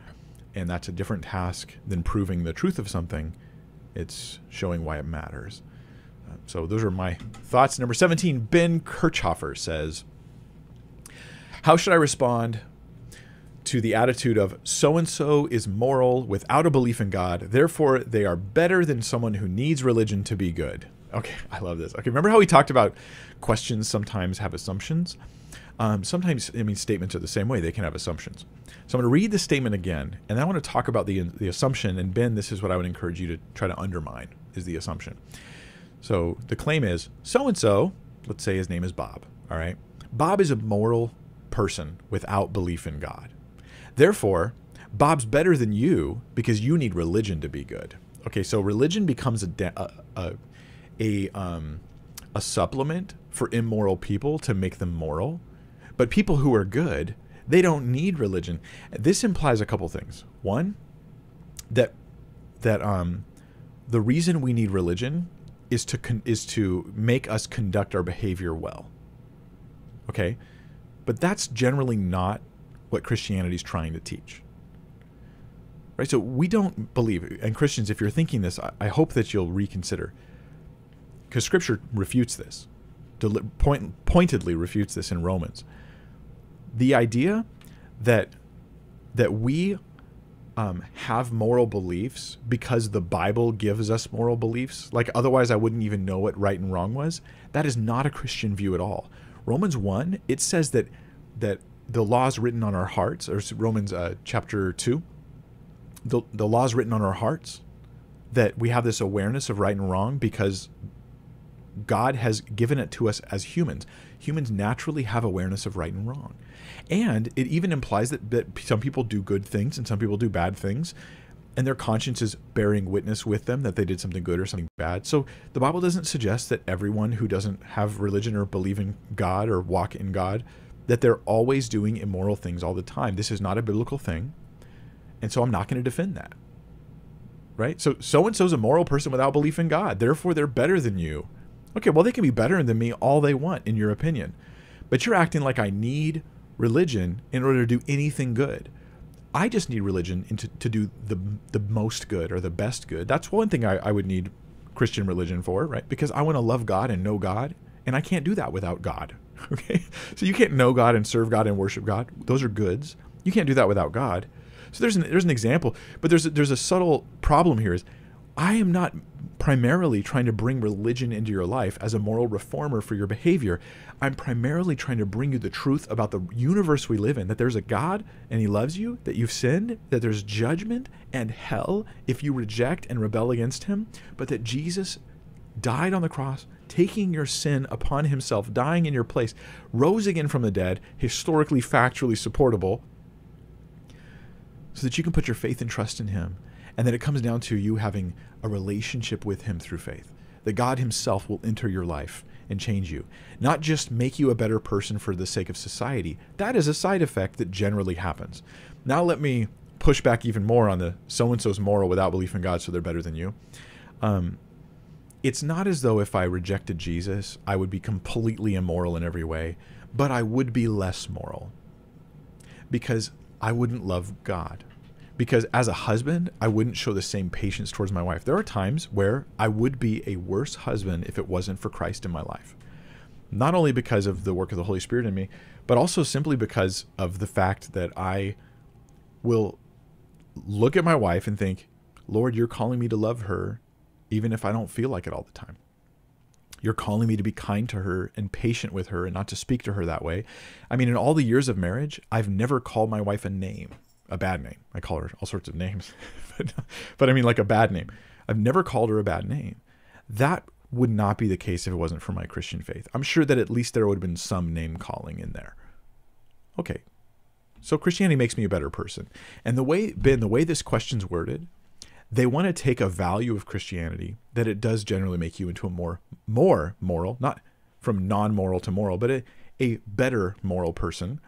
And that's a different task than proving the truth of something. It's showing why it matters. Uh, so those are my thoughts. Number 17, Ben Kirchhofer says, How should I respond to the attitude of so and so is moral without a belief in God, therefore they are better than someone who needs religion to be good. Okay, I love this. Okay, remember how we talked about questions sometimes have assumptions? Um, sometimes, I mean, statements are the same way, they can have assumptions. So I'm going to read the statement again, and I want to talk about the, the assumption. And Ben, this is what I would encourage you to try to undermine is the assumption. So the claim is so and so, let's say his name is Bob, all right? Bob is a moral person without belief in God. Therefore, Bob's better than you because you need religion to be good. Okay, so religion becomes a a a, a, um, a supplement for immoral people to make them moral, but people who are good they don't need religion. This implies a couple things. One, that that um, the reason we need religion is to is to make us conduct our behavior well. Okay, but that's generally not what Christianity is trying to teach. Right? So we don't believe, and Christians, if you're thinking this, I, I hope that you'll reconsider. Because Scripture refutes this, deli- point, pointedly refutes this in Romans. The idea that that we um, have moral beliefs because the Bible gives us moral beliefs, like otherwise I wouldn't even know what right and wrong was. That is not a Christian view at all. Romans 1, it says that that the laws written on our hearts, or Romans uh, chapter 2, the, the laws written on our hearts, that we have this awareness of right and wrong because God has given it to us as humans. Humans naturally have awareness of right and wrong. And it even implies that, that some people do good things and some people do bad things and their conscience is bearing witness with them that they did something good or something bad. So the Bible doesn't suggest that everyone who doesn't have religion or believe in God or walk in God that they're always doing immoral things all the time. This is not a biblical thing. And so I'm not going to defend that. Right? So so and so's a moral person without belief in God. Therefore they're better than you. Okay, well they can be better than me all they want in your opinion. But you're acting like I need religion in order to do anything good. I just need religion to, to do the the most good or the best good. That's one thing I, I would need Christian religion for, right? Because I want to love God and know God, and I can't do that without God. Okay, so you can't know God and serve God and worship God. Those are goods. You can't do that without God. So there's an, there's an example, but there's a, there's a subtle problem here. Is I am not primarily trying to bring religion into your life as a moral reformer for your behavior. I'm primarily trying to bring you the truth about the universe we live in that there's a God and He loves you, that you've sinned, that there's judgment and hell if you reject and rebel against Him, but that Jesus died on the cross, taking your sin upon Himself, dying in your place, rose again from the dead, historically, factually supportable, so that you can put your faith and trust in Him and then it comes down to you having a relationship with Him through faith. That God Himself will enter your life and change you, not just make you a better person for the sake of society. That is a side effect that generally happens. Now, let me push back even more on the so and so's moral without belief in God, so they're better than you. Um, it's not as though if I rejected Jesus, I would be completely immoral in every way, but I would be less moral because I wouldn't love God because as a husband, I wouldn't show the same patience towards my wife. There are times where I would be a worse husband if it wasn't for Christ in my life. Not only because of the work of the Holy Spirit in me, but also simply because of the fact that I will look at my wife and think, Lord, you're calling me to love her, even if I don't feel like it all the time. You're calling me to be kind to her and patient with her and not to speak to her that way. I mean, in all the years of marriage, I've never called my wife a name a bad name. I call her all sorts of names, but, but I mean like a bad name. I've never called her a bad name. That would not be the case if it wasn't for my Christian faith. I'm sure that at least there would have been some name calling in there. Okay. So Christianity makes me a better person. And the way Ben, the way this question's worded, they want to take a value of Christianity that it does generally make you into a more more moral, not from non-moral to moral, but a, a better moral person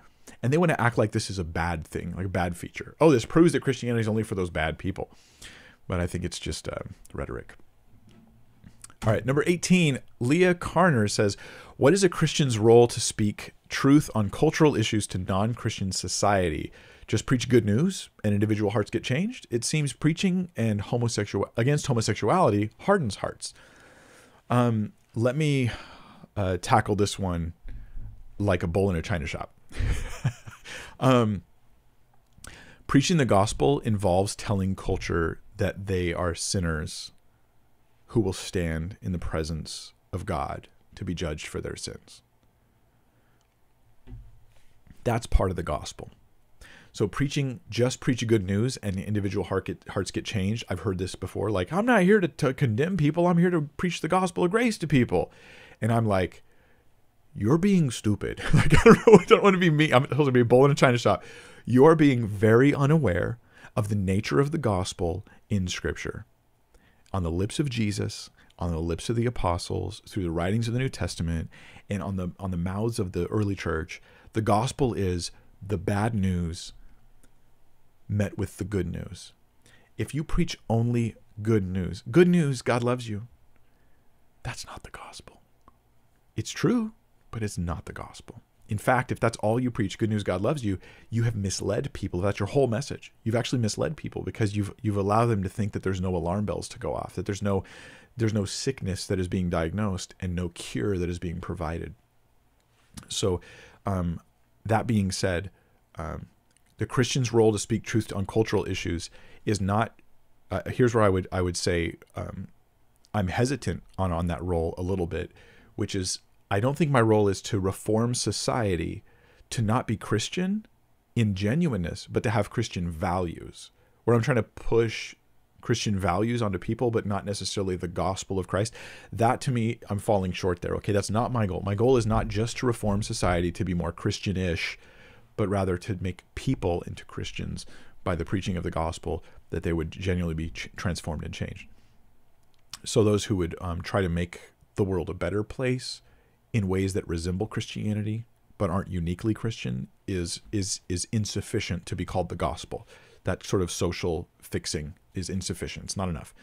and they want to act like this is a bad thing, like a bad feature. Oh, this proves that Christianity is only for those bad people. But I think it's just uh, rhetoric. All right, number 18, Leah Carner says, What is a Christian's role to speak truth on cultural issues to non Christian society? Just preach good news and individual hearts get changed? It seems preaching and homosexual against homosexuality hardens hearts. Um, let me uh, tackle this one like a bull in a china shop. um, preaching the gospel involves telling culture that they are sinners who will stand in the presence of God to be judged for their sins. That's part of the gospel. So preaching, just preaching good news and individual heart get, hearts get changed. I've heard this before. Like, I'm not here to, to condemn people. I'm here to preach the gospel of grace to people. And I'm like, you're being stupid. like, I don't know. I don't want to be me. I'm supposed to be a bull in a china shop. You're being very unaware of the nature of the gospel in Scripture. On the lips of Jesus, on the lips of the apostles, through the writings of the New Testament, and on the on the mouths of the early church, the gospel is the bad news met with the good news. If you preach only good news, good news, God loves you, that's not the gospel. It's true but it's not the gospel. In fact, if that's all you preach, good news, God loves you, you have misled people. That's your whole message. You've actually misled people because you've you've allowed them to think that there's no alarm bells to go off, that there's no there's no sickness that is being diagnosed and no cure that is being provided. So, um, that being said, um, the Christian's role to speak truth on cultural issues is not. Uh, here's where I would I would say um, I'm hesitant on on that role a little bit, which is I don't think my role is to reform society to not be Christian in genuineness, but to have Christian values, where I'm trying to push Christian values onto people, but not necessarily the gospel of Christ. That to me, I'm falling short there. Okay, that's not my goal. My goal is not just to reform society to be more Christian ish, but rather to make people into Christians by the preaching of the gospel, that they would genuinely be ch- transformed and changed. So, those who would um, try to make the world a better place in ways that resemble Christianity but aren't uniquely Christian is is is insufficient to be called the gospel. That sort of social fixing is insufficient. It's not enough.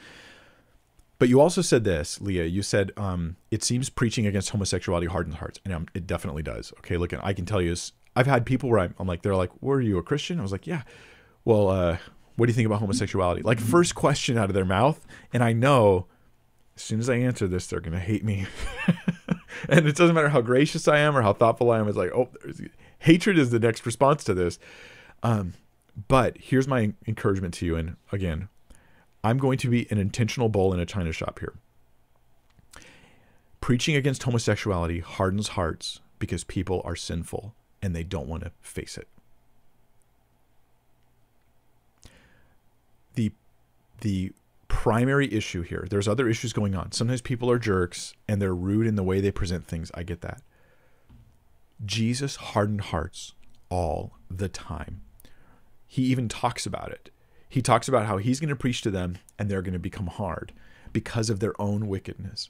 But you also said this, Leah. You said um, it seems preaching against homosexuality hardens hearts, and um, it definitely does. Okay, look, I can tell you, I've had people where I'm, I'm like, they're like, "Were you a Christian?" I was like, "Yeah." Well, uh, what do you think about homosexuality? Like first question out of their mouth, and I know as soon as I answer this, they're gonna hate me. and it doesn't matter how gracious I am or how thoughtful I am. It's like, oh, hatred is the next response to this. Um, but here's my encouragement to you. And again, I'm going to be an intentional bull in a china shop here. Preaching against homosexuality hardens hearts because people are sinful and they don't want to face it. The the primary issue here. There's other issues going on. Sometimes people are jerks and they're rude in the way they present things. I get that. Jesus hardened hearts all the time. He even talks about it. He talks about how he's going to preach to them and they're going to become hard because of their own wickedness.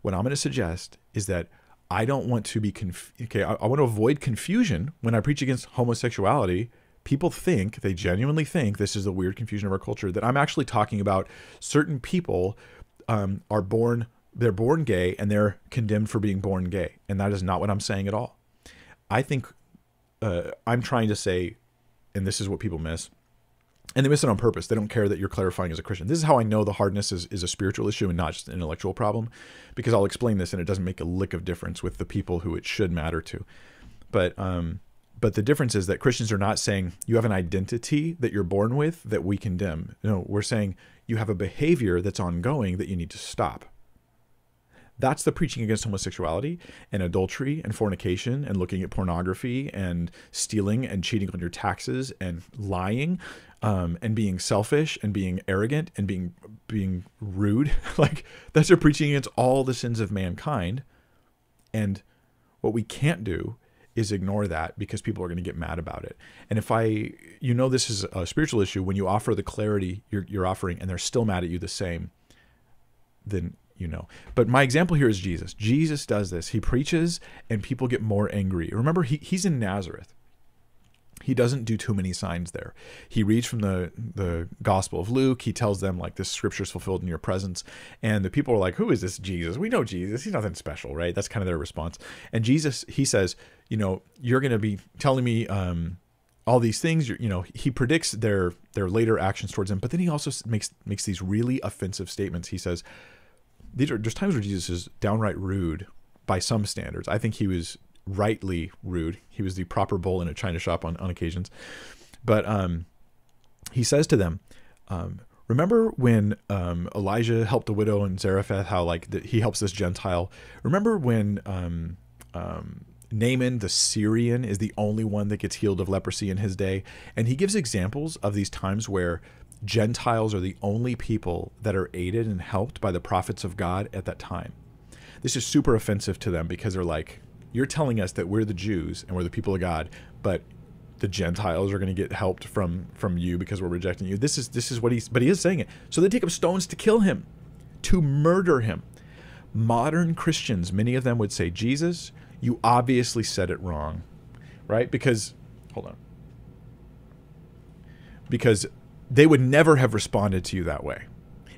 What I'm going to suggest is that I don't want to be conf- okay. I, I want to avoid confusion when I preach against homosexuality people think, they genuinely think, this is the weird confusion of our culture, that I'm actually talking about certain people um, are born, they're born gay and they're condemned for being born gay. And that is not what I'm saying at all. I think uh, I'm trying to say, and this is what people miss, and they miss it on purpose. They don't care that you're clarifying as a Christian. This is how I know the hardness is, is a spiritual issue and not just an intellectual problem, because I'll explain this and it doesn't make a lick of difference with the people who it should matter to. But um, but the difference is that Christians are not saying you have an identity that you're born with that we condemn. No, we're saying you have a behavior that's ongoing that you need to stop. That's the preaching against homosexuality and adultery and fornication and looking at pornography and stealing and cheating on your taxes and lying um, and being selfish and being arrogant and being being rude. like that's a preaching against all the sins of mankind. And what we can't do is ignore that because people are going to get mad about it. And if I, you know, this is a spiritual issue, when you offer the clarity you're, you're offering and they're still mad at you the same, then you know. But my example here is Jesus. Jesus does this. He preaches and people get more angry. Remember, he, he's in Nazareth he doesn't do too many signs there. He reads from the the Gospel of Luke. He tells them like this scripture is fulfilled in your presence, and the people are like, "Who is this Jesus? We know Jesus. He's nothing special, right?" That's kind of their response. And Jesus, he says, "You know, you're going to be telling me." Um, all these things you know he predicts their their later actions towards him but then he also makes makes these really offensive statements he says these are there's times where jesus is downright rude by some standards i think he was rightly rude. He was the proper bull in a china shop on, on occasions. But um, he says to them, um, remember when um, Elijah helped a widow in Zarephath, how like the, he helps this Gentile? Remember when um, um, Naaman the Syrian is the only one that gets healed of leprosy in his day? And he gives examples of these times where Gentiles are the only people that are aided and helped by the prophets of God at that time. This is super offensive to them because they're like, you're telling us that we're the Jews and we're the people of God, but the Gentiles are going to get helped from from you because we're rejecting you. This is this is what he's but he is saying it. So they take up stones to kill him, to murder him. Modern Christians, many of them would say, Jesus, you obviously said it wrong. Right? Because hold on. Because they would never have responded to you that way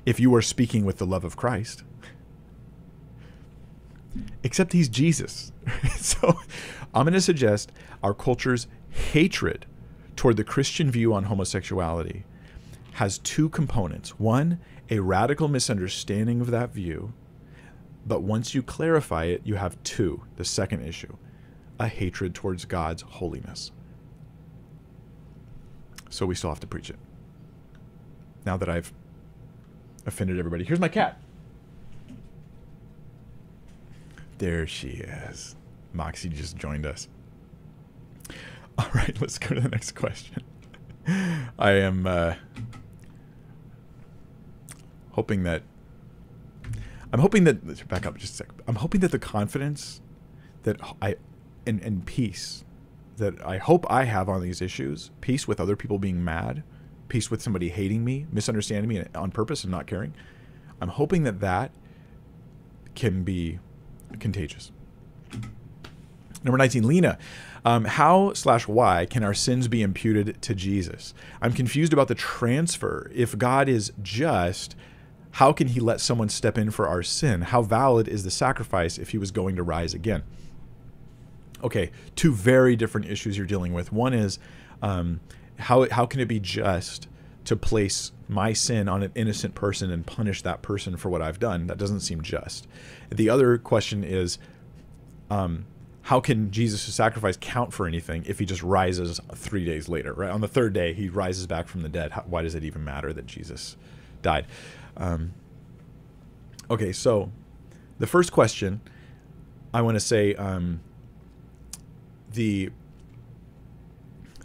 if you were speaking with the love of Christ except he's Jesus. so I'm going to suggest our culture's hatred toward the Christian view on homosexuality has two components. One, a radical misunderstanding of that view. But once you clarify it, you have two. The second issue, a hatred towards God's holiness. So we still have to preach it. Now that I've offended everybody, here's my cat. There she is. Moxie just joined us. All right, let's go to the next question. I am. Uh, hoping that I'm hoping that back up just a sec. I'm hoping that the confidence that I and, and peace that I hope I have on these issues, peace with other people being mad, peace with somebody hating me, misunderstanding me on purpose and not caring. I'm hoping that that can be contagious. Number 19, Lena. Um, how slash why can our sins be imputed to Jesus? I'm confused about the transfer. If God is just, how can he let someone step in for our sin? How valid is the sacrifice if he was going to rise again? Okay, two very different issues you're dealing with. One is um, how, how can it be just to place my sin on an innocent person and punish that person for what I've done? That doesn't seem just. The other question is, um, how can Jesus' sacrifice count for anything if he just rises three days later? Right on the third day, he rises back from the dead. How, why does it even matter that Jesus died? Um, okay, so the first question I want to say um, the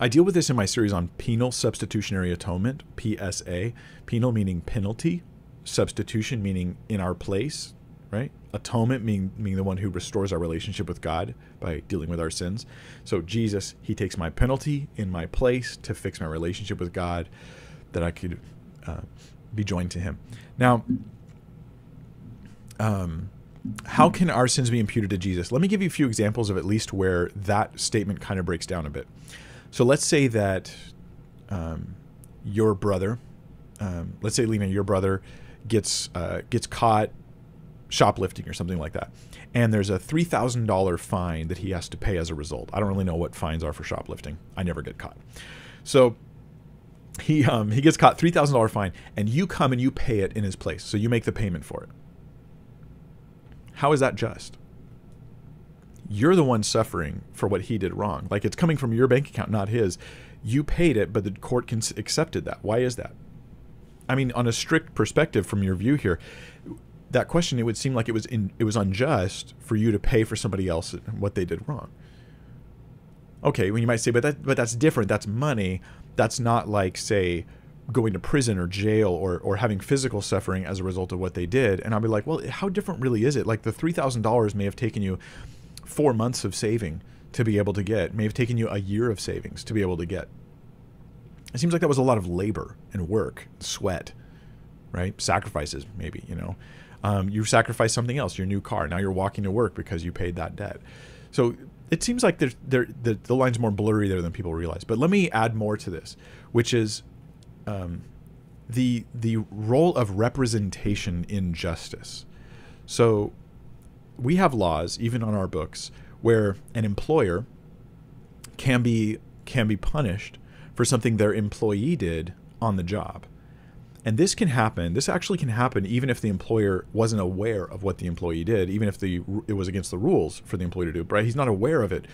I deal with this in my series on penal substitutionary atonement, PSA. Penal meaning penalty, substitution meaning in our place, right? atonement meaning, the one who restores our relationship with God by dealing with our sins. So Jesus, he takes my penalty in my place to fix my relationship with God that I could uh, be joined to him. Now, um, how can our sins be imputed to Jesus? Let me give you a few examples of at least where that statement kind of breaks down a bit. So let's say that um, your brother, um, let's say Lena, your brother gets uh, gets caught shoplifting or something like that. And there's a $3,000 fine that he has to pay as a result. I don't really know what fines are for shoplifting. I never get caught. So he um, he gets caught $3,000 fine and you come and you pay it in his place. So you make the payment for it. How is that just? You're the one suffering for what he did wrong. Like it's coming from your bank account, not his. You paid it, but the court accepted that. Why is that? I mean, on a strict perspective from your view here, that question, it would seem like it was in, it was unjust for you to pay for somebody else what they did wrong. Okay, well you might say, but that but that's different. That's money. That's not like say going to prison or jail or or having physical suffering as a result of what they did. And I'll be like, well, how different really is it? Like the three thousand dollars may have taken you four months of saving to be able to get, may have taken you a year of savings to be able to get. It seems like that was a lot of labor and work, sweat, right? Sacrifices, maybe, you know. Um, you sacrifice something else, your new car. Now you're walking to work because you paid that debt. So it seems like there, the, the line's more blurry there than people realize. But let me add more to this, which is um, the the role of representation in justice. So we have laws, even on our books, where an employer can be can be punished for something their employee did on the job. And this can happen. This actually can happen even if the employer wasn't aware of what the employee did, even if the it was against the rules for the employee to do. Right? He's not aware of it.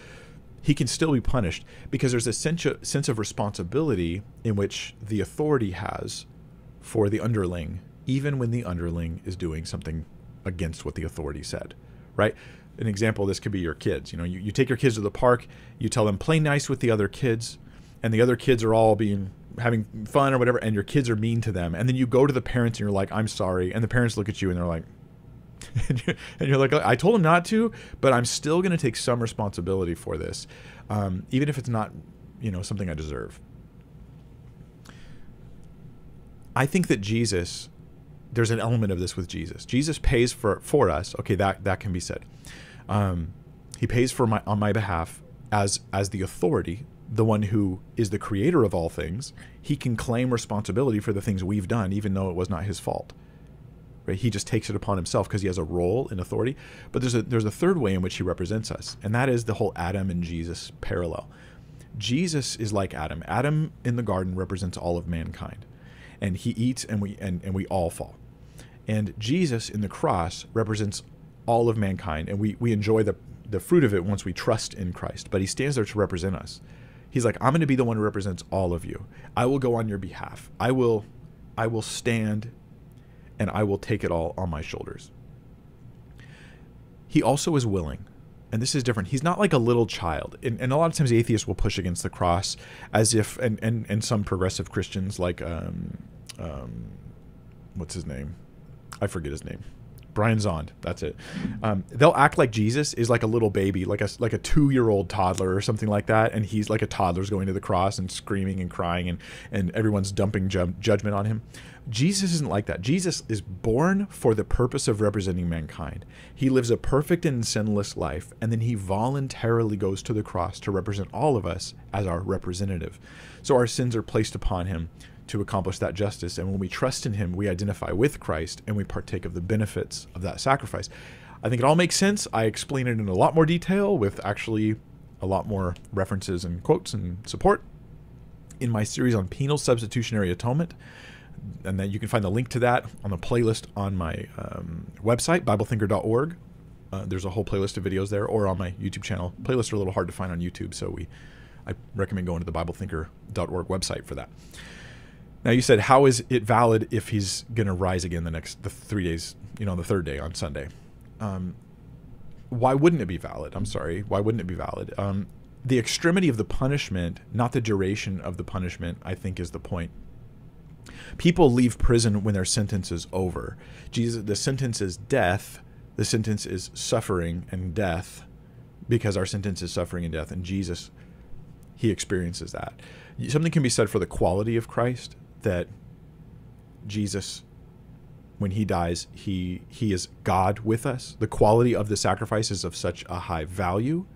He can still be punished because there's a sense of responsibility in which the authority has for the underling, even when the underling is doing something against what the authority said. Right? An example this could be your kids. You know, you, you take your kids to the park, you tell them play nice with the other kids, and the other kids are all being having fun or whatever, and your kids are mean to them, and then you go to the parents and you're like, "I'm sorry," and the parents look at you and they're like, and you're like, "I told them not to, but I'm still going to take some responsibility for this, um, even if it's not, you know, something I deserve." I think that Jesus, there's an element of this with Jesus. Jesus pays for for us. Okay, that that can be said. Um, he pays for my on my behalf as as the authority the one who is the creator of all things, he can claim responsibility for the things we've done, even though it was not his fault. Right? He just takes it upon himself because he has a role in authority. But there's a there's a third way in which he represents us, and that is the whole Adam and Jesus parallel. Jesus is like Adam. Adam in the garden represents all of mankind, and he eats and we and, and we all fall. And Jesus in the cross represents all of mankind, and we we enjoy the the fruit of it once we trust in Christ. But he stands there to represent us. He's like, I'm going to be the one who represents all of you. I will go on your behalf. I will I will stand and I will take it all on my shoulders. He also is willing. And this is different. He's not like a little child. And, and a lot of times atheists will push against the cross as if, and, and, and some progressive Christians like, um, um, what's his name? I forget his name. Brian Zahnd. That's it. Um, they'll act like Jesus is like a little baby, like a like a two year old toddler or something like that, and he's like a toddler's going to the cross and screaming and crying, and and everyone's dumping ju- judgment on him. Jesus isn't like that. Jesus is born for the purpose of representing mankind. He lives a perfect and sinless life, and then he voluntarily goes to the cross to represent all of us as our representative. So our sins are placed upon him to accomplish that justice. And when we trust in him, we identify with Christ and we partake of the benefits of that sacrifice. I think it all makes sense. I explain it in a lot more detail with actually a lot more references and quotes and support in my series on penal substitutionary atonement and then you can find the link to that on the playlist on my um, website, BibleThinker.org. Uh, there's a whole playlist of videos there, or on my YouTube channel. Playlists are a little hard to find on YouTube, so we I recommend going to the BibleThinker.org website for that. Now you said, how is it valid if he's going to rise again the next the three days, you know, the third day on Sunday? Um, why wouldn't it be valid? I'm sorry, why wouldn't it be valid? Um, the extremity of the punishment, not the duration of the punishment, I think is the point People leave prison when their sentence is over. Jesus, the sentence is death. The sentence is suffering and death, because our sentence is suffering and death. And Jesus, he experiences that. Something can be said for the quality of Christ that Jesus when he dies he he is god with us the quality of the sacrifice is of such a high value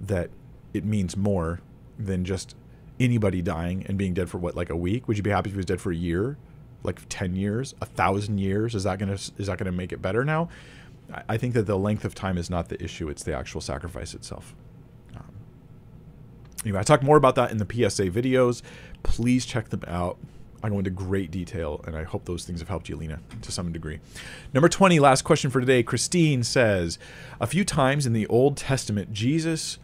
that it means more than just anybody dying and being dead for what like a week? Would you be happy if he was dead for a year? Like 10 years? A thousand years? Is that gonna is that gonna make it better now? I think that the length of time is not the issue it's the actual sacrifice itself. Um, anyway i talk more about that in the psa videos. Please check them out. I go into great detail, and I hope those things have helped you, Lena, to some degree. Number 20, last question for today. Christine says A few times in the Old Testament, Jesus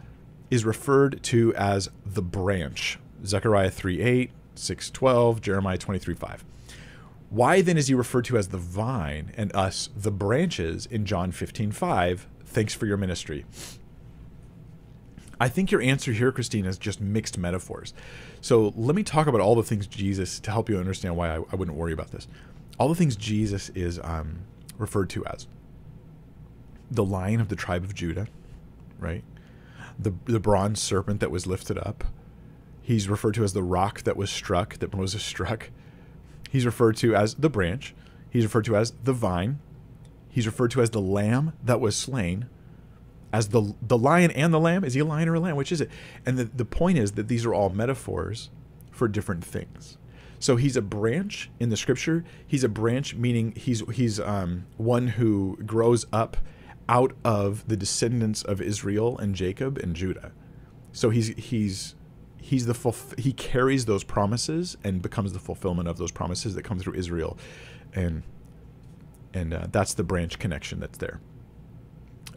is referred to as the branch. Zechariah 3 8, 6 12, Jeremiah 23 5. Why then is he referred to as the vine and us the branches in John 15 5? Thanks for your ministry. I think your answer here, Christine, is just mixed metaphors. So let me talk about all the things Jesus to help you understand why I, I wouldn't worry about this. All the things Jesus is um, referred to as the lion of the tribe of Judah, right? The, the bronze serpent that was lifted up, He's referred to as the rock that was struck, that Moses struck. He's referred to as the branch. He's referred to as the vine. He's referred to as the lamb that was slain. As the the lion and the lamb. Is he a lion or a lamb? Which is it? And the, the point is that these are all metaphors for different things. So he's a branch in the scripture. He's a branch, meaning he's he's um, one who grows up out of the descendants of Israel and Jacob and Judah. So he's he's he's the he carries those promises and becomes the fulfillment of those promises that come through Israel, and and uh, that's the branch connection that's there.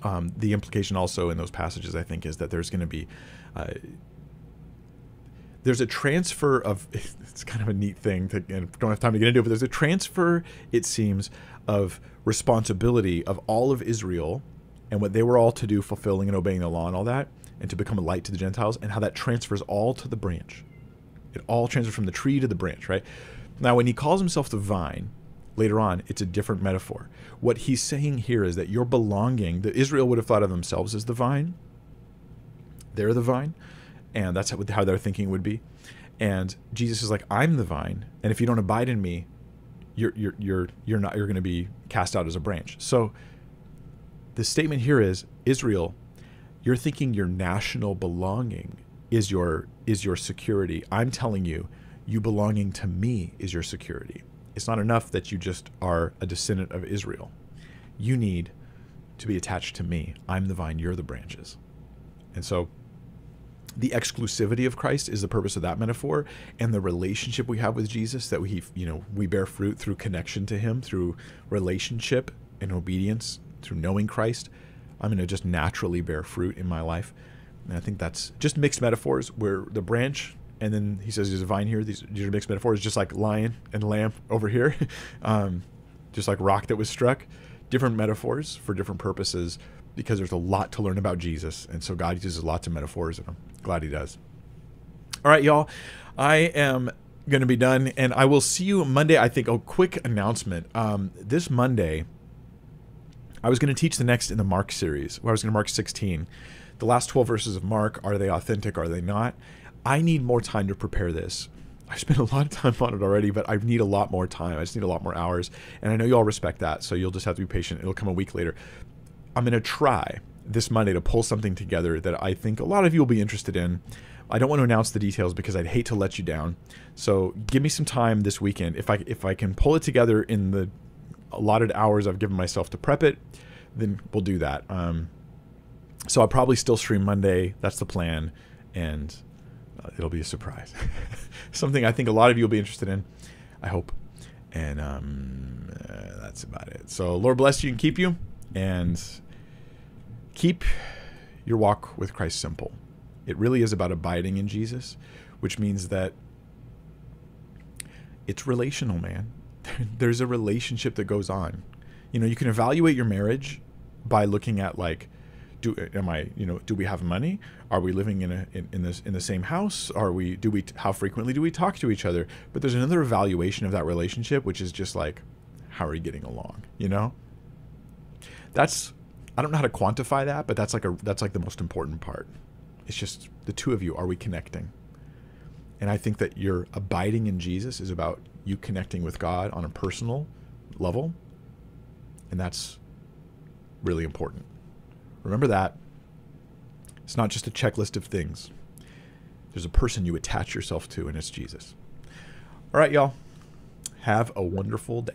Um, the implication also in those passages, I think, is that there's going to be uh, there's a transfer of it's kind of a neat thing to and don't have time to get into, it, but there's a transfer, it seems, of responsibility of all of Israel and what they were all to do, fulfilling and obeying the law and all that and to become a light to the Gentiles, and how that transfers all to the branch. It all transfers from the tree to the branch, right? Now, when he calls himself the vine, later on, it's a different metaphor. What he's saying here is that your belonging, the Israel would have thought of themselves as the vine. They're the vine, and that's how, how their thinking would be. And Jesus is like, I'm the vine, and if you don't abide in me, you're you're you're you're not you're going to be cast out as a branch. So the statement here is Israel you're thinking your national belonging is your is your security. I'm telling you, you belonging to me is your security. It's not enough that you just are a descendant of Israel. You need to be attached to me. I'm the vine, you're the branches. And so the exclusivity of Christ is the purpose of that metaphor and the relationship we have with Jesus that we you know we bear fruit through connection to him through relationship and obedience through knowing Christ I'm going to just naturally bear fruit in my life. And I think that's just mixed metaphors where the branch, and then he says there's a vine here. These, these are mixed metaphors, just like lion and lamb over here, um, just like rock that was struck. Different metaphors for different purposes because there's a lot to learn about Jesus. And so God uses lots of metaphors, and I'm glad he does. All right, y'all. I am going to be done, and I will see you Monday. I think. Oh, quick announcement. Um, this Monday, I was going to teach the next in the Mark series. Where I was going to Mark 16. The last 12 verses of Mark. Are they authentic? Are they not? I need more time to prepare this. I've spent a lot of time on it already, but I need a lot more time. I just need a lot more hours, and I know you all respect that, so you'll just have to be patient. It'll come a week later. I'm going to try this Monday to pull something together that I think a lot of you will be interested in. I don't want to announce the details because I'd hate to let you down. So give me some time this weekend. If I if I can pull it together in the allotted hours I've given myself to prep it, then we'll do that. Um, so I'll probably still stream Monday. That's the plan, and uh, it'll be a surprise. Something I think a lot of you will be interested in. I hope. And um, uh, that's about it. So Lord bless you and keep you, and keep your walk with Christ simple. It really is about abiding in Jesus, which means that it's relational, man. There's a relationship that goes on. You know, you can evaluate your marriage by looking at like do am I you know do we have money? Are we living in a in, in this in the same house? Are we do we how frequently do we talk to each other? But there's another evaluation of that relationship, which is just like how are you getting along? You know, that's I don't know how to quantify that, but that's like a that's like the most important part. It's just the two of you are we connecting? And I think that your abiding in Jesus is about you connecting with God on a personal level. And that's really important. Remember that. It's not just a checklist of things. There's a person you attach yourself to, and it's Jesus. All right, y'all. Have a wonderful day.